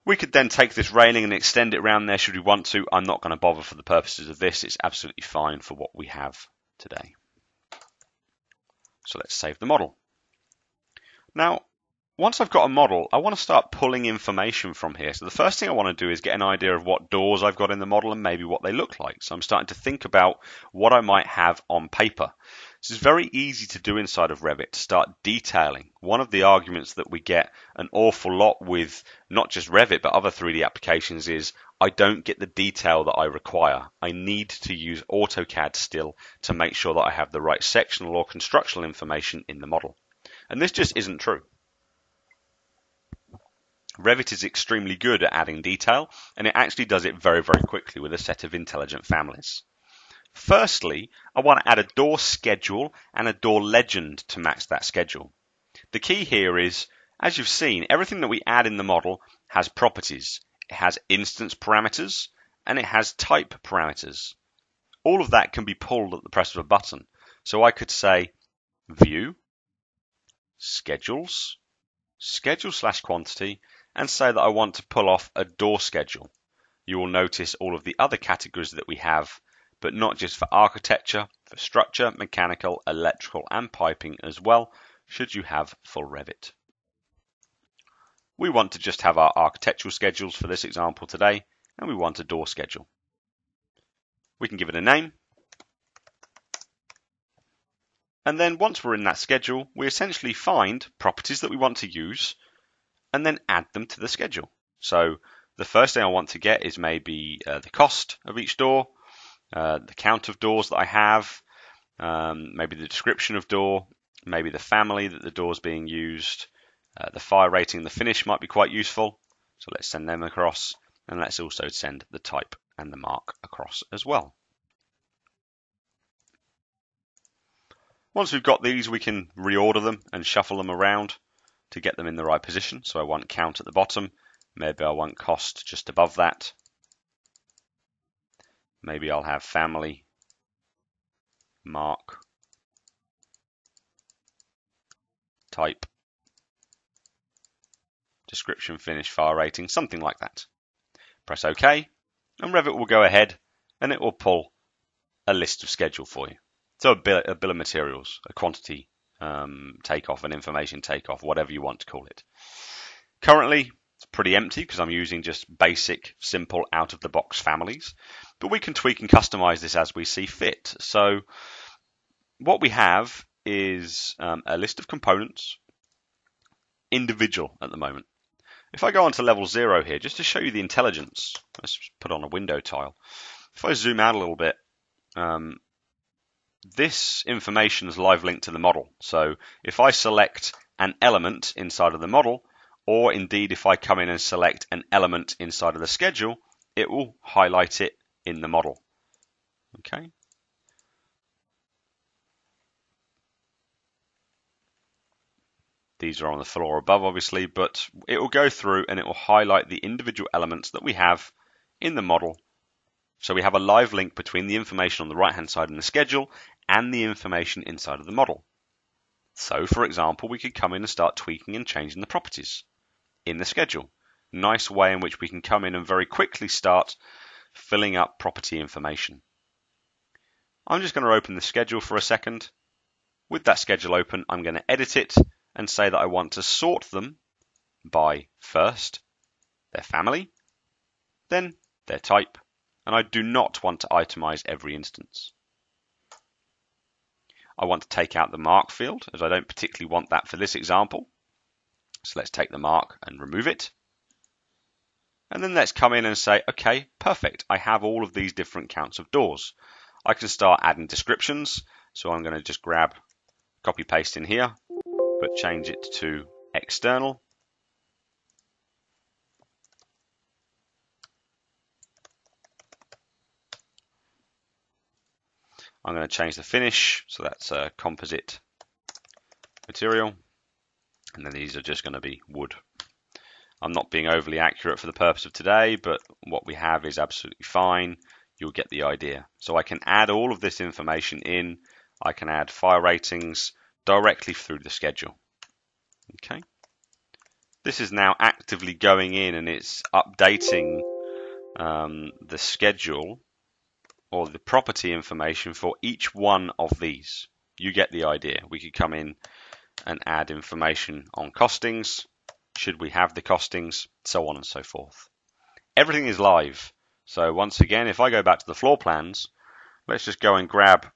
We could then take this railing and extend it around there should we want to. I'm not going to bother for the purposes of this. It's absolutely fine for what we have today. So let's save the model. Now, once I've got a model, I want to start pulling information from here. So the first thing I want to do is get an idea of what doors I've got in the model and maybe what they look like. So I'm starting to think about what I might have on paper. This is very easy to do inside of Revit to start detailing. One of the arguments that we get an awful lot with not just Revit but other 3D applications is I don't get the detail that I require. I need to use AutoCAD still to make sure that I have the right sectional or constructional information in the model. And this just isn't true. Revit is extremely good at adding detail, and it actually does it very, very quickly with a set of intelligent families. Firstly, I want to add a door schedule and a door legend to match that schedule. The key here is, as you've seen, everything that we add in the model has properties. It has instance parameters and it has type parameters. All of that can be pulled at the press of a button. So I could say view, schedules, schedule slash quantity, and say that I want to pull off a door schedule. You will notice all of the other categories that we have, but not just for architecture, for structure, mechanical, electrical, and piping as well, should you have full Revit. We want to just have our architectural schedules for this example today, and we want a door schedule. We can give it a name. And then once we're in that schedule, we essentially find properties that we want to use and then add them to the schedule. So the first thing I want to get is maybe uh, the cost of each door, uh, the count of doors that I have, um, maybe the description of door, maybe the family that the door is being used, uh, the fire rating, and the finish might be quite useful. So let's send them across and let's also send the type and the mark across as well. Once we've got these, we can reorder them and shuffle them around to get them in the right position. So I want count at the bottom. Maybe I want cost just above that. Maybe I'll have family, mark, type, description, finish, fire rating, something like that. Press OK, and Revit will go ahead and it will pull a list of schedule for you. So a bill, a bill of materials, a quantity um, takeoff, an information takeoff, whatever you want to call it. Currently, it's pretty empty because I'm using just basic, simple, out of the box families, but we can tweak and customize this as we see fit. So, what we have is um, a list of components, individual at the moment. If I go on to level zero here, just to show you the intelligence, let's put on a window tile. If I zoom out a little bit, um, this information is live linked to the model. So if I select an element inside of the model, or indeed if I come in and select an element inside of the schedule, it will highlight it in the model. Okay. These are on the floor above, obviously, but it will go through and it will highlight the individual elements that we have in the model. So we have a live link between the information on the right-hand side in the schedule and the information inside of the model. So, for example, we could come in and start tweaking and changing the properties in the schedule. Nice way in which we can come in and very quickly start filling up property information. I'm just going to open the schedule for a second. With that schedule open, I'm going to edit it and say that I want to sort them by first their family, then their type, and I do not want to itemize every instance. I want to take out the mark field as I don't particularly want that for this example. So let's take the mark and remove it. And then let's come in and say, okay, perfect. I have all of these different counts of doors. I can start adding descriptions. So I'm going to just grab, copy paste in here, but change it to external. I'm going to change the finish, so that's a composite material, and then these are just going to be wood. I'm not being overly accurate for the purpose of today, but what we have is absolutely fine. You'll get the idea. So I can add all of this information in. I can add fire ratings, directly through the schedule. Okay. This is now actively going in and it's updating um, the schedule or the property information for each one of these. You get the idea. We could come in and add information on costings, should we have the costings, so on and so forth. Everything is live. So once again, if I go back to the floor plans, let's just go and grab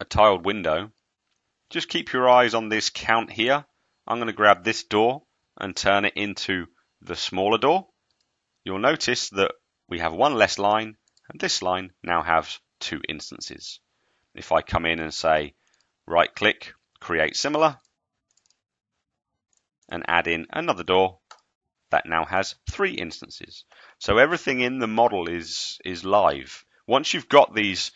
a tiled window, just keep your eyes on this count here. I'm going to grab this door and turn it into the smaller door. You'll notice that we have one less line and this line now has two instances. If I come in and say right click, create similar, and add in another door, that now has three instances. So everything in the model is, is live. Once you've got these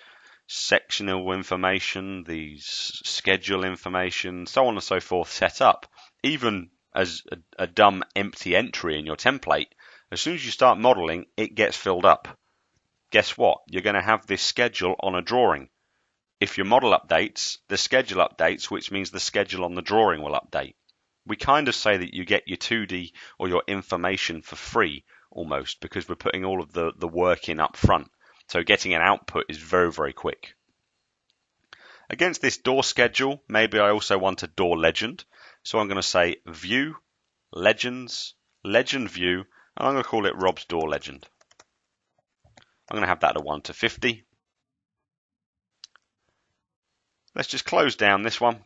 sectional information, these schedule information, so on and so forth set up, even as a, a dumb empty entry in your template, as soon as you start modeling, it gets filled up. Guess what? You're going to have this schedule on a drawing. If your model updates, the schedule updates, which means the schedule on the drawing will update. We kind of say that you get your 2D or your information for free almost because we're putting all of the, the work in up front. So getting an output is very, very quick. Against this door schedule, maybe I also want a door legend. So I'm going to say view, legends, legend view, and I'm going to call it Rob's door legend. I'm going to have that at 1 to 50. Let's just close down this one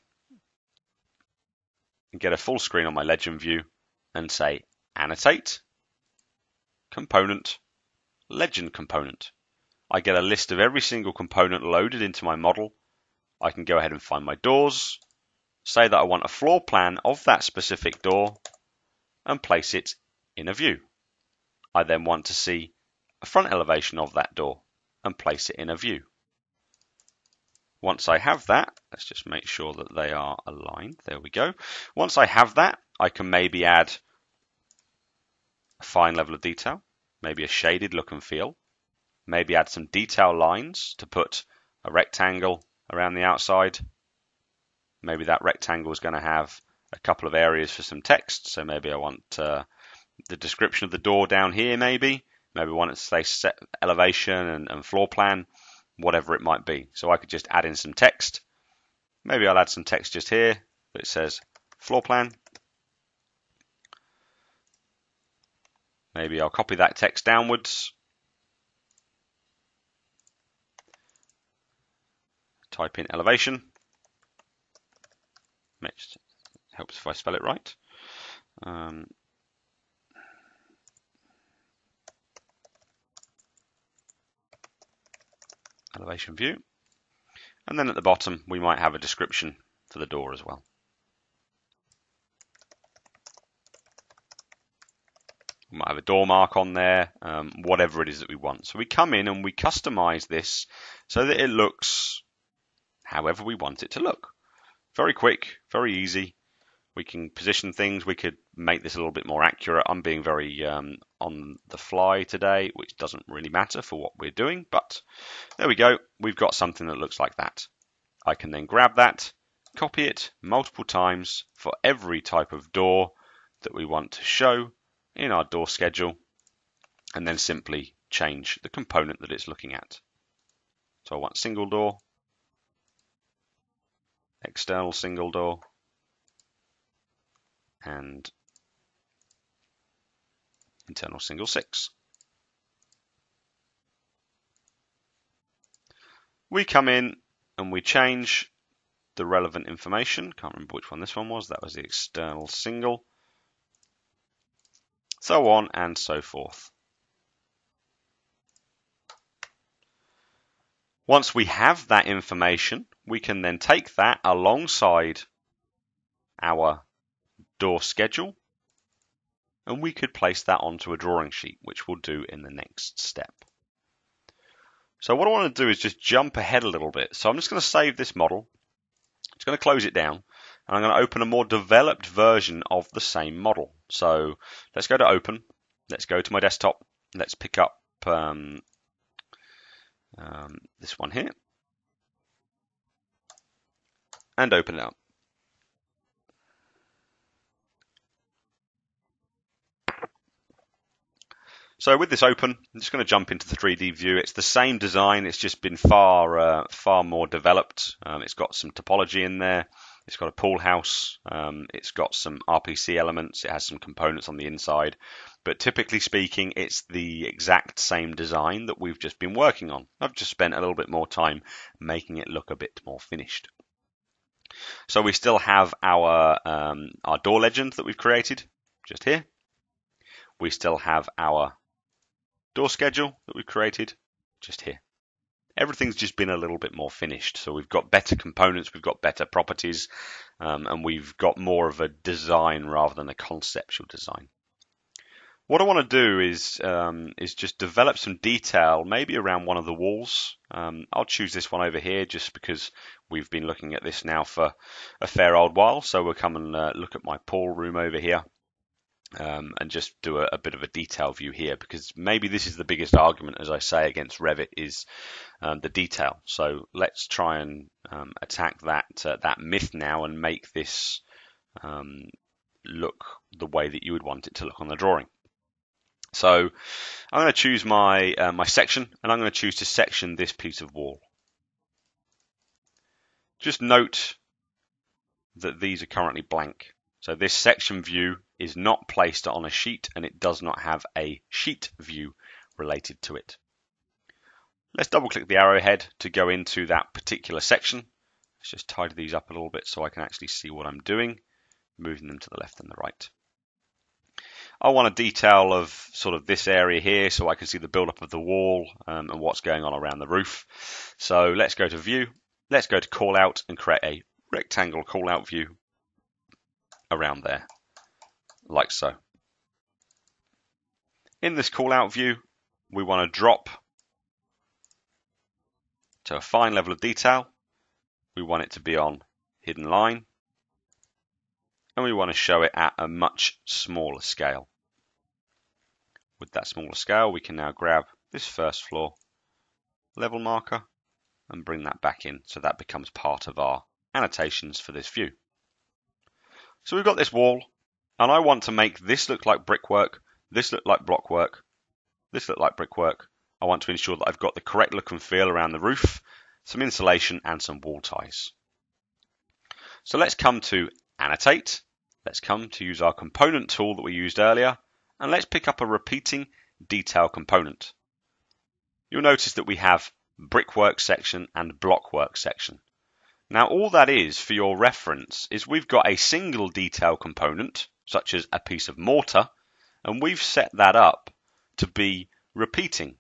and get a full screen on my legend view and say annotate, component, legend component. I get a list of every single component loaded into my model. I can go ahead and find my doors, say that I want a floor plan of that specific door, and place it in a view. I then want to see a front elevation of that door and place it in a view. Once I have that, let's just make sure that they are aligned. There we go. Once I have that, I can maybe add a fine level of detail, maybe a shaded look and feel maybe add some detail lines to put a rectangle around the outside. Maybe that rectangle is going to have a couple of areas for some text. So maybe I want uh, the description of the door down here, maybe. Maybe I want it to say set elevation and, and floor plan, whatever it might be. So I could just add in some text. Maybe I'll add some text just here that says floor plan. Maybe I'll copy that text downwards type in elevation. Helps if I spell it right. Um, elevation view. And then at the bottom, we might have a description for the door as well. We might have a door mark on there, um, whatever it is that we want. So we come in and we customize this so that it looks however we want it to look. Very quick, very easy. We can position things. We could make this a little bit more accurate. I'm being very um, on the fly today, which doesn't really matter for what we're doing, but there we go. We've got something that looks like that. I can then grab that, copy it multiple times for every type of door that we want to show in our door schedule, and then simply change the component that it's looking at. So I want single door, external single door, and internal single six. We come in and we change the relevant information. Can't remember which one this one was. That was the external single. So on and so forth. Once we have that information, we can then take that alongside our door schedule and we could place that onto a drawing sheet, which we'll do in the next step. So what I want to do is just jump ahead a little bit. So I'm just going to save this model. It's going to close it down and I'm going to open a more developed version of the same model. So let's go to open. Let's go to my desktop. Let's pick up um, um, this one here and open it up. So with this open, I'm just going to jump into the 3D view. It's the same design. It's just been far, uh, far more developed. Um, it's got some topology in there. It's got a pool house. Um, it's got some RPC elements. It has some components on the inside. But typically speaking, it's the exact same design that we've just been working on. I've just spent a little bit more time making it look a bit more finished. So we still have our, um, our door legend that we've created just here. We still have our door schedule that we've created just here. Everything's just been a little bit more finished. So we've got better components, we've got better properties, um, and we've got more of a design rather than a conceptual design. What I want to do is um, is just develop some detail, maybe around one of the walls. Um, I'll choose this one over here just because we've been looking at this now for a fair old while. So we'll come and uh, look at my pool room over here um, and just do a, a, bit of a detail view here because maybe this is the biggest argument, as I say, against Revit is um, the detail. So let's try and um, attack that uh, that myth now and make this um, look the way that you would want it to look on the drawing. So I'm going to choose my uh, my section and I'm going to choose to section this piece of wall. Just note that these are currently blank. So this section view is not placed on a sheet and it does not have a sheet view related to it. Let's double click the arrowhead to go into that particular section. Let's just tidy these up a little bit so I can actually see what I'm doing, moving them to the left and the right. I want a detail of sort of this area here so I can see the build-up of the wall um, and what's going on around the roof. So let's go to view, let's go to call out and create a rectangle call out view around there like so. In this call out view, we want to drop to a fine level of detail. We want it to be on hidden line. And we want to show it at a much smaller scale. With that smaller scale, we can now grab this first floor level marker and bring that back in so that becomes part of our annotations for this view. So we've got this wall and I want to make this look like brickwork, this look like blockwork, this look like brickwork. I want to ensure that I've got the correct look and feel around the roof, some insulation and some wall ties. So let's come to annotate. Let's come to use our component tool that we used earlier and let's pick up a repeating detail component. You'll notice that we have brickwork section and blockwork section. Now all that is for your reference is we've got a single detail component such as a piece of mortar, and we've set that up to be repeating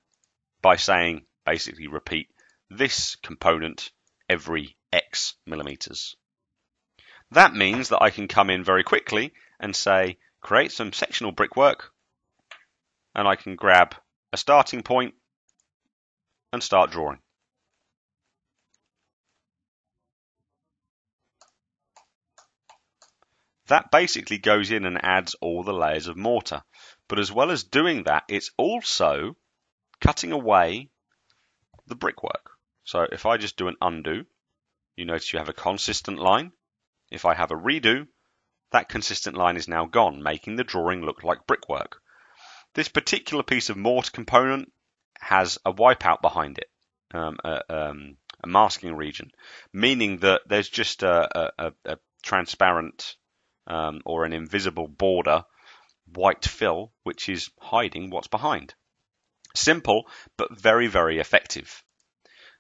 by saying basically repeat this component every X millimeters. That means that I can come in very quickly and say create some sectional brickwork and I can grab a starting point and start drawing. That basically goes in and adds all the layers of mortar. But as well as doing that, it's also cutting away the brickwork. So if I just do an undo, you notice you have a consistent line. If I have a redo, that consistent line is now gone, making the drawing look like brickwork. This particular piece of mortar component has a wipeout behind it, um, a, um, a, masking region, meaning that there's just a, a, a transparent um, or an invisible border white fill which is hiding what's behind. Simple, but very, very effective.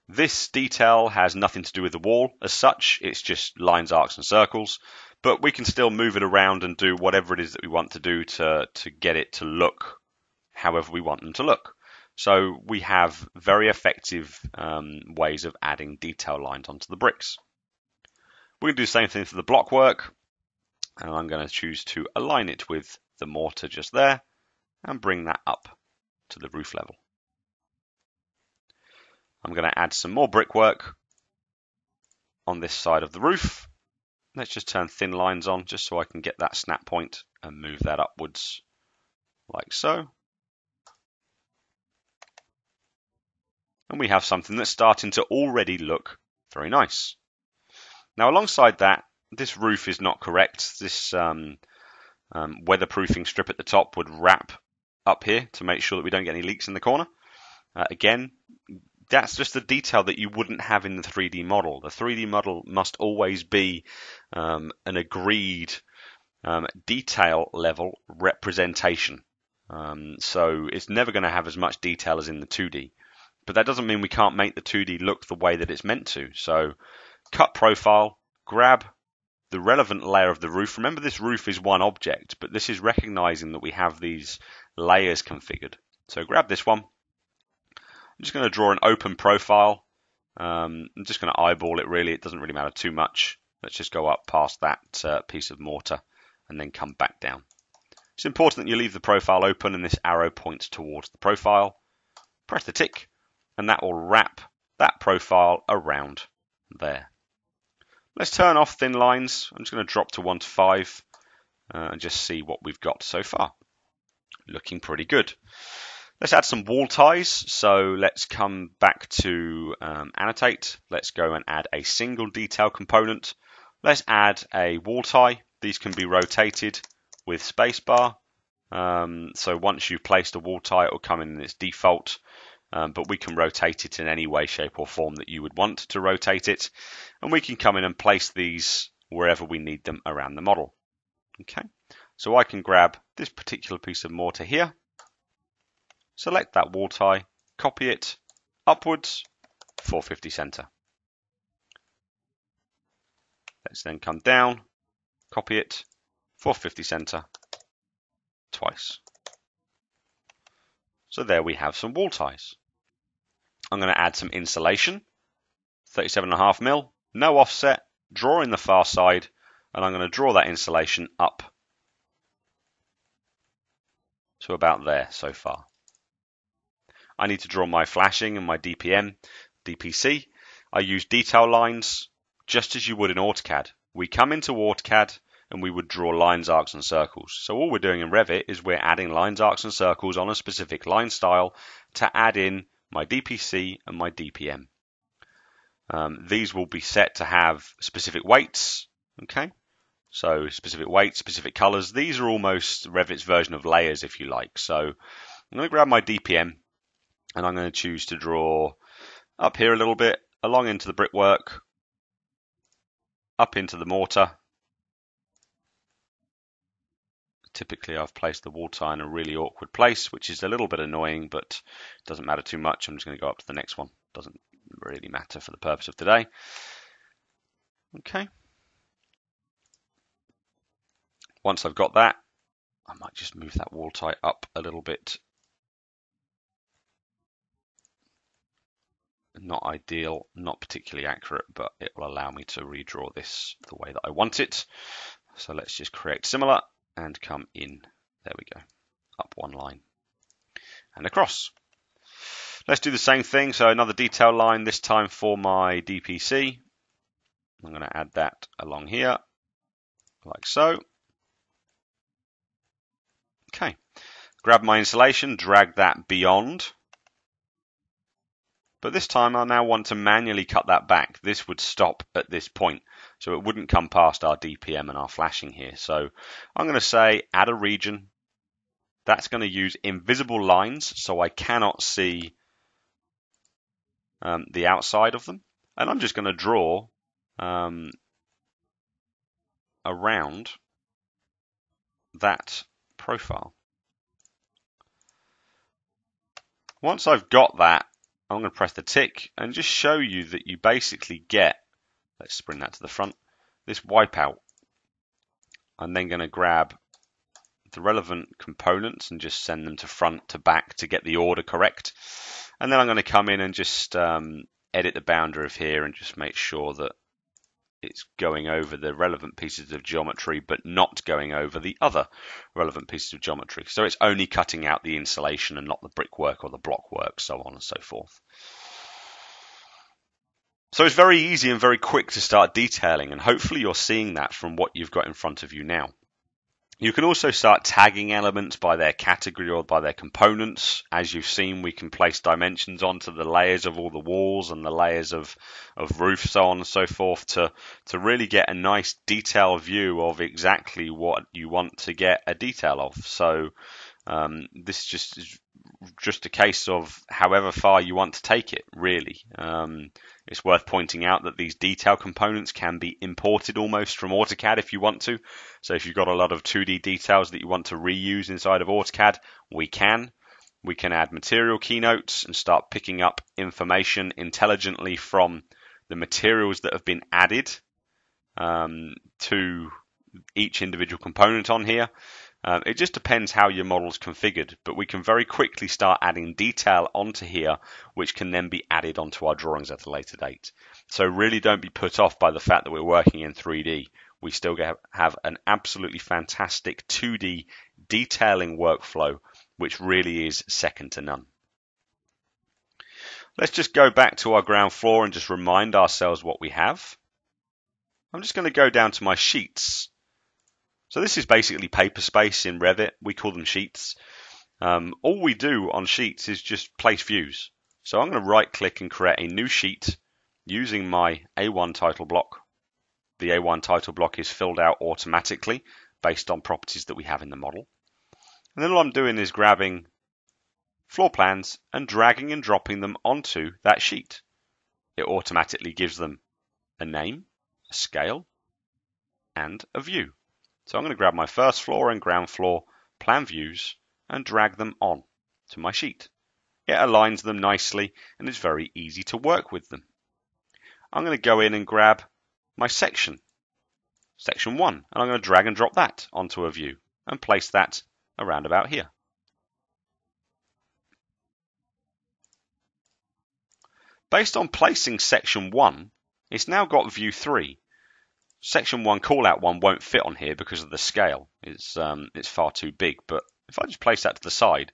This detail has nothing to do with the wall as such, it's just lines, arcs, and circles, but we can still move it around and do whatever it is that we want to do to, to get it to look however we want them to look. So we have very effective um, ways of adding detail lines onto the bricks. Going to do the same thing for the block work, and I'm going to choose to align it with the mortar just there and bring that up to the roof level. I'm going to add some more brickwork on this side of the roof. Let's just turn thin lines on just so I can get that snap point and move that upwards like so. And we have something that's starting to already look very nice. Now alongside that, this roof is not correct. This um, um, weatherproofing strip at the top would wrap up here to make sure that we don't get any leaks in the corner. Uh, again, that's just a detail that you wouldn't have in the 3D model. The 3D model must always be um, an agreed um, detail level representation. Um, so it's never going to have as much detail as in the 2D. But that doesn't mean we can't make the 2D look the way that it's meant to. So cut profile, grab the relevant layer of the roof. Remember this roof is one object, but this is recognizing that we have these layers configured. So grab this one, I'm just going to draw an open profile. Um, I'm just going to eyeball it really. It doesn't really matter too much. Let's just go up past that uh, piece of mortar and then come back down. It's important that you leave the profile open and this arrow points towards the profile. Press the tick and that will wrap that profile around there. Let's turn off thin lines. I'm just going to drop to 1 to 5 uh, and just see what we've got so far. Looking pretty good. Let's add some wall ties. So let's come back to um, annotate. Let's go and add a single detail component. Let's add a wall tie. These can be rotated with spacebar. Um, so once you've placed a wall tie, it will come in its default, um, but we can rotate it in any way, shape or form that you would want to rotate it. And we can come in and place these wherever we need them around the model. Okay, so I can grab this particular piece of mortar here Select that wall tie, copy it upwards, 450 center. Let's then come down, copy it, 450 center, twice. So there we have some wall ties. I'm going to add some insulation, 37.5 mil, no offset, draw in the far side, and I'm going to draw that insulation up to about there so far. I need to draw my flashing and my DPM, DPC. I use detail lines just as you would in AutoCAD. We come into AutoCAD and we would draw lines, arcs, and circles. So all we're doing in Revit is we're adding lines, arcs, and circles on a specific line style to add in my DPC and my DPM. Um, these will be set to have specific weights, okay? So specific weights, specific colors. These are almost Revit's version of layers, if you like. So I'm going to grab my DPM and I'm going to choose to draw up here a little bit, along into the brickwork, up into the mortar. Typically I've placed the wall tie in a really awkward place, which is a little bit annoying, but doesn't matter too much. I'm just going to go up to the next one. Doesn't really matter for the purpose of today. Okay. Once I've got that, I might just move that wall tie up a little bit not ideal, not particularly accurate, but it will allow me to redraw this the way that I want it. So let's just create similar and come in. There we go. Up one line and across. Let's do the same thing. So another detail line, this time for my DPC. I'm going to add that along here, like so. Okay, grab my insulation, drag that beyond. But this time I now want to manually cut that back. This would stop at this point, so it wouldn't come past our DPM and our flashing here. So I'm going to say add a region. That's going to use invisible lines, so I cannot see um, the outside of them. And I'm just going to draw um, around that profile. Once I've got that, I'm going to press the tick and just show you that you basically get, let's bring that to the front, this wipeout. I'm then going to grab the relevant components and just send them to front to back to get the order correct. And then I'm going to come in and just um, edit the boundary of here and just make sure that it's going over the relevant pieces of geometry but not going over the other relevant pieces of geometry. So it's only cutting out the insulation and not the brickwork or the blockwork, so on and so forth. So it's very easy and very quick to start detailing and hopefully you're seeing that from what you've got in front of you now. You can also start tagging elements by their category or by their components. As you've seen, we can place dimensions onto the layers of all the walls and the layers of, of roof, so on and so forth, to, to really get a nice detailed view of exactly what you want to get a detail of. So um, this just is just a case of however far you want to take it, really. Um, it's worth pointing out that these detail components can be imported almost from AutoCAD if you want to. So if you've got a lot of 2D details that you want to reuse inside of AutoCAD, we can. We can add material keynotes and start picking up information intelligently from the materials that have been added um, to each individual component on here. Um, it just depends how your model's configured, but we can very quickly start adding detail onto here, which can then be added onto our drawings at a later date. So really don't be put off by the fact that we're working in 3D. We still have an absolutely fantastic 2D detailing workflow, which really is second to none. Let's just go back to our ground floor and just remind ourselves what we have. I'm just going to go down to my sheets so this is basically paper space in Revit. We call them sheets. Um, all we do on sheets is just place views. So I'm going to right click and create a new sheet using my A1 title block. The A1 title block is filled out automatically based on properties that we have in the model. And then all I'm doing is grabbing floor plans and dragging and dropping them onto that sheet. It automatically gives them a name, a scale, and a view. So I'm going to grab my first floor and ground floor plan views and drag them on to my sheet. It aligns them nicely and it's very easy to work with them. I'm going to go in and grab my section, section 1, and I'm going to drag and drop that onto a view and place that around about here. Based on placing section 1, it's now got view 3 section one callout one won't fit on here because of the scale. It's um, it's far too big. But if I just place that to the side,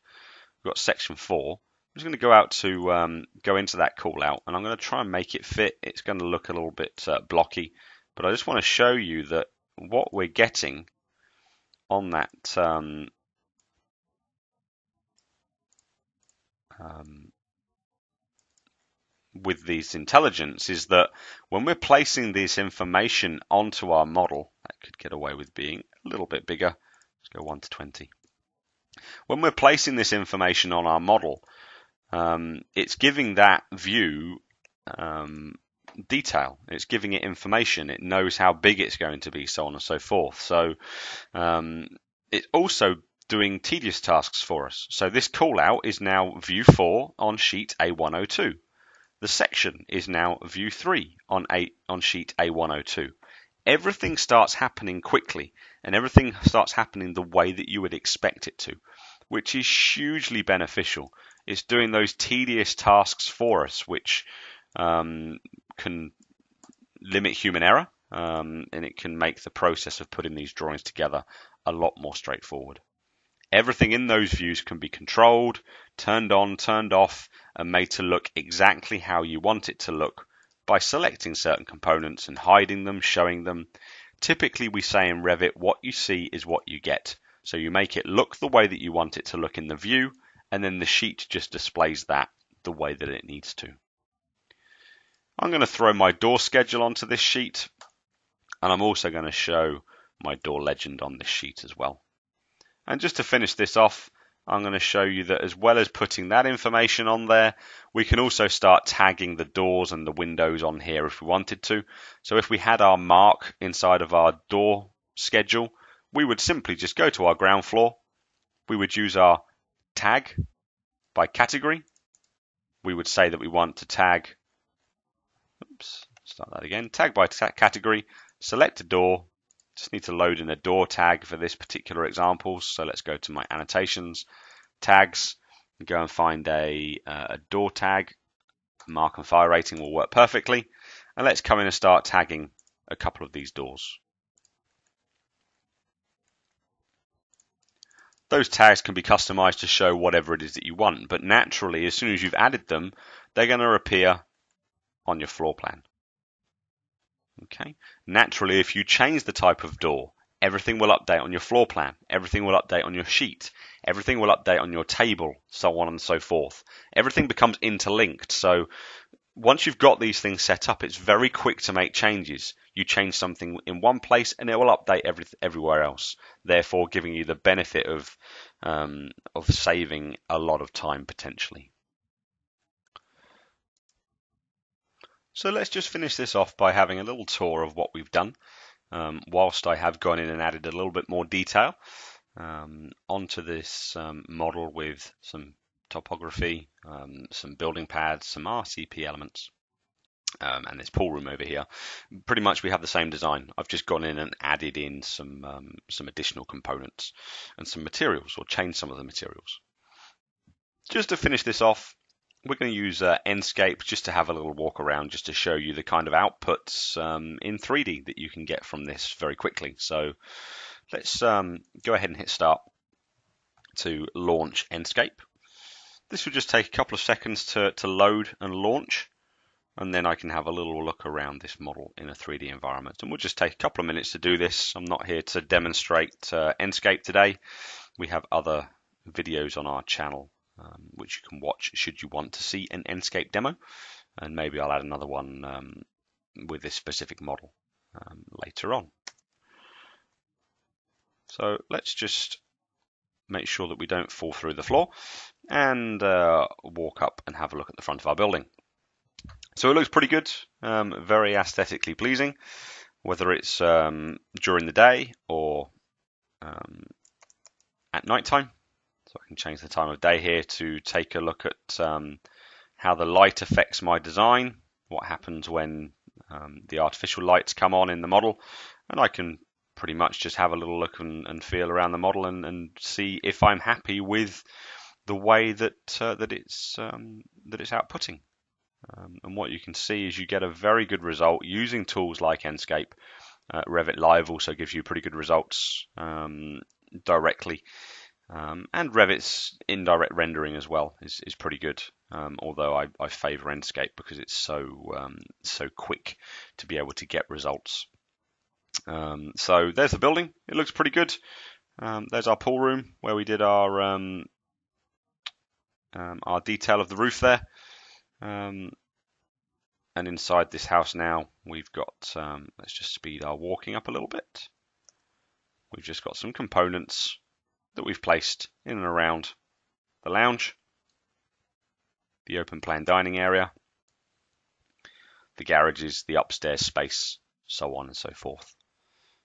we've got section four. I'm just going to go out to um, go into that callout, and I'm going to try and make it fit. It's going to look a little bit uh, blocky, but I just want to show you that what we're getting on that um, um, with these intelligence is that when we're placing this information onto our model, that could get away with being a little bit bigger. Let's go 1 to 20. When we're placing this information on our model, um, it's giving that view um, detail. It's giving it information. It knows how big it's going to be, so on and so forth. So um, it's also doing tedious tasks for us. So this call out is now view 4 on sheet A102. The section is now view 3 on, A, on sheet A102. Everything starts happening quickly and everything starts happening the way that you would expect it to, which is hugely beneficial. It's doing those tedious tasks for us, which um, can limit human error um, and it can make the process of putting these drawings together a lot more straightforward. Everything in those views can be controlled, turned on, turned off, and made to look exactly how you want it to look by selecting certain components and hiding them, showing them. Typically, we say in Revit, what you see is what you get. So you make it look the way that you want it to look in the view, and then the sheet just displays that the way that it needs to. I'm going to throw my door schedule onto this sheet, and I'm also going to show my door legend on this sheet as well. And just to finish this off, I'm going to show you that as well as putting that information on there, we can also start tagging the doors and the windows on here if we wanted to. So if we had our mark inside of our door schedule, we would simply just go to our ground floor. We would use our tag by category. We would say that we want to tag, oops, start that again, tag by category, select a door, just need to load in a door tag for this particular example. So let's go to my annotations, tags, and go and find a, uh, a door tag. Mark and fire rating will work perfectly. And let's come in and start tagging a couple of these doors. Those tags can be customized to show whatever it is that you want, but naturally, as soon as you've added them, they're going to appear on your floor plan. Okay. Naturally, if you change the type of door, everything will update on your floor plan, everything will update on your sheet, everything will update on your table, so on and so forth. Everything becomes interlinked. So once you've got these things set up, it's very quick to make changes. You change something in one place and it will update every, everywhere else, therefore giving you the benefit of um, of saving a lot of time potentially. So let's just finish this off by having a little tour of what we've done. Um, whilst I have gone in and added a little bit more detail um, onto this um, model with some topography, um, some building pads, some RCP elements, um, and this pool room over here. Pretty much we have the same design. I've just gone in and added in some um, some additional components and some materials or changed some of the materials. Just to finish this off, we're going to use uh, Enscape just to have a little walk around, just to show you the kind of outputs um, in 3D that you can get from this very quickly. So let's um, go ahead and hit start to launch Enscape. This will just take a couple of seconds to, to load and launch, and then I can have a little look around this model in a 3D environment. And we'll just take a couple of minutes to do this. I'm not here to demonstrate uh, Enscape today. We have other videos on our channel um, which you can watch should you want to see an Enscape demo. And maybe I'll add another one um, with this specific model um, later on. So let's just make sure that we don't fall through the floor and uh, walk up and have a look at the front of our building. So it looks pretty good, um, very aesthetically pleasing, whether it's um, during the day or um, at night time. So I can change the time of day here to take a look at um, how the light affects my design, what happens when um, the artificial lights come on in the model, and I can pretty much just have a little look and, and feel around the model and, and, see if I'm happy with the way that uh, that it's um, that it's outputting. Um, and what you can see is you get a very good result using tools like Enscape. Uh, Revit Live also gives you pretty good results um, directly um, and Revit's indirect rendering as well is, is pretty good. Um, although I, I favor Enscape because it's so um, so quick to be able to get results. Um, so there's the building. It looks pretty good. Um, there's our pool room where we did our um, our detail of the roof there. and inside this house now, we've got, let's just speed our walking up a little bit. We've just got some components that we've placed in and around the lounge, the open plan dining area, the garages, the upstairs space, so on and so forth.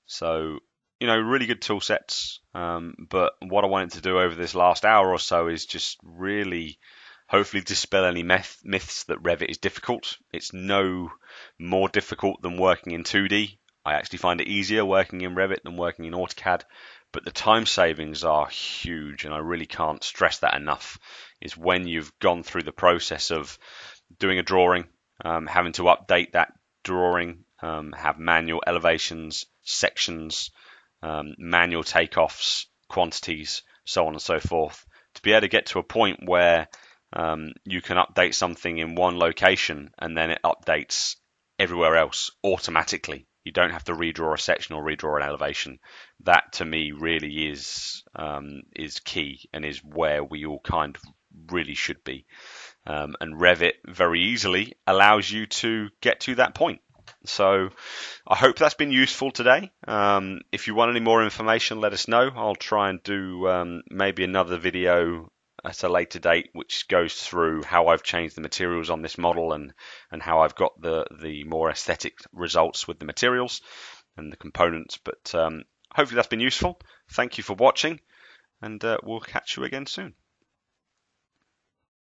So, you know, really good tool sets. Um, but what I wanted to do over this last hour or so is just really hopefully dispel any myth, myths that Revit is difficult. It's no more difficult than working in 2D. I actually find it easier working in Revit than working in AutoCAD but the time savings are huge, and I really can't stress that enough. Is when you've gone through the process of doing a drawing, um, having to update that drawing, um, have manual elevations, sections, um, manual takeoffs, quantities, so on and so forth, to be able to get to a point where um, you can update something in one location and then it updates everywhere else automatically You don't have to redraw a section or redraw an elevation. That to me really is um, is key and is where we all kind of really should be. Um, and Revit very easily allows you to get to that point. So I hope that's been useful today. Um, if you want any more information, let us know. I'll try and do um, maybe another video at a later date, which goes through how I've changed the materials on this model and, and how I've got the, the more aesthetic results with the materials and the components. But um, hopefully that's been useful. Thank you for watching, and uh, we'll catch you again soon.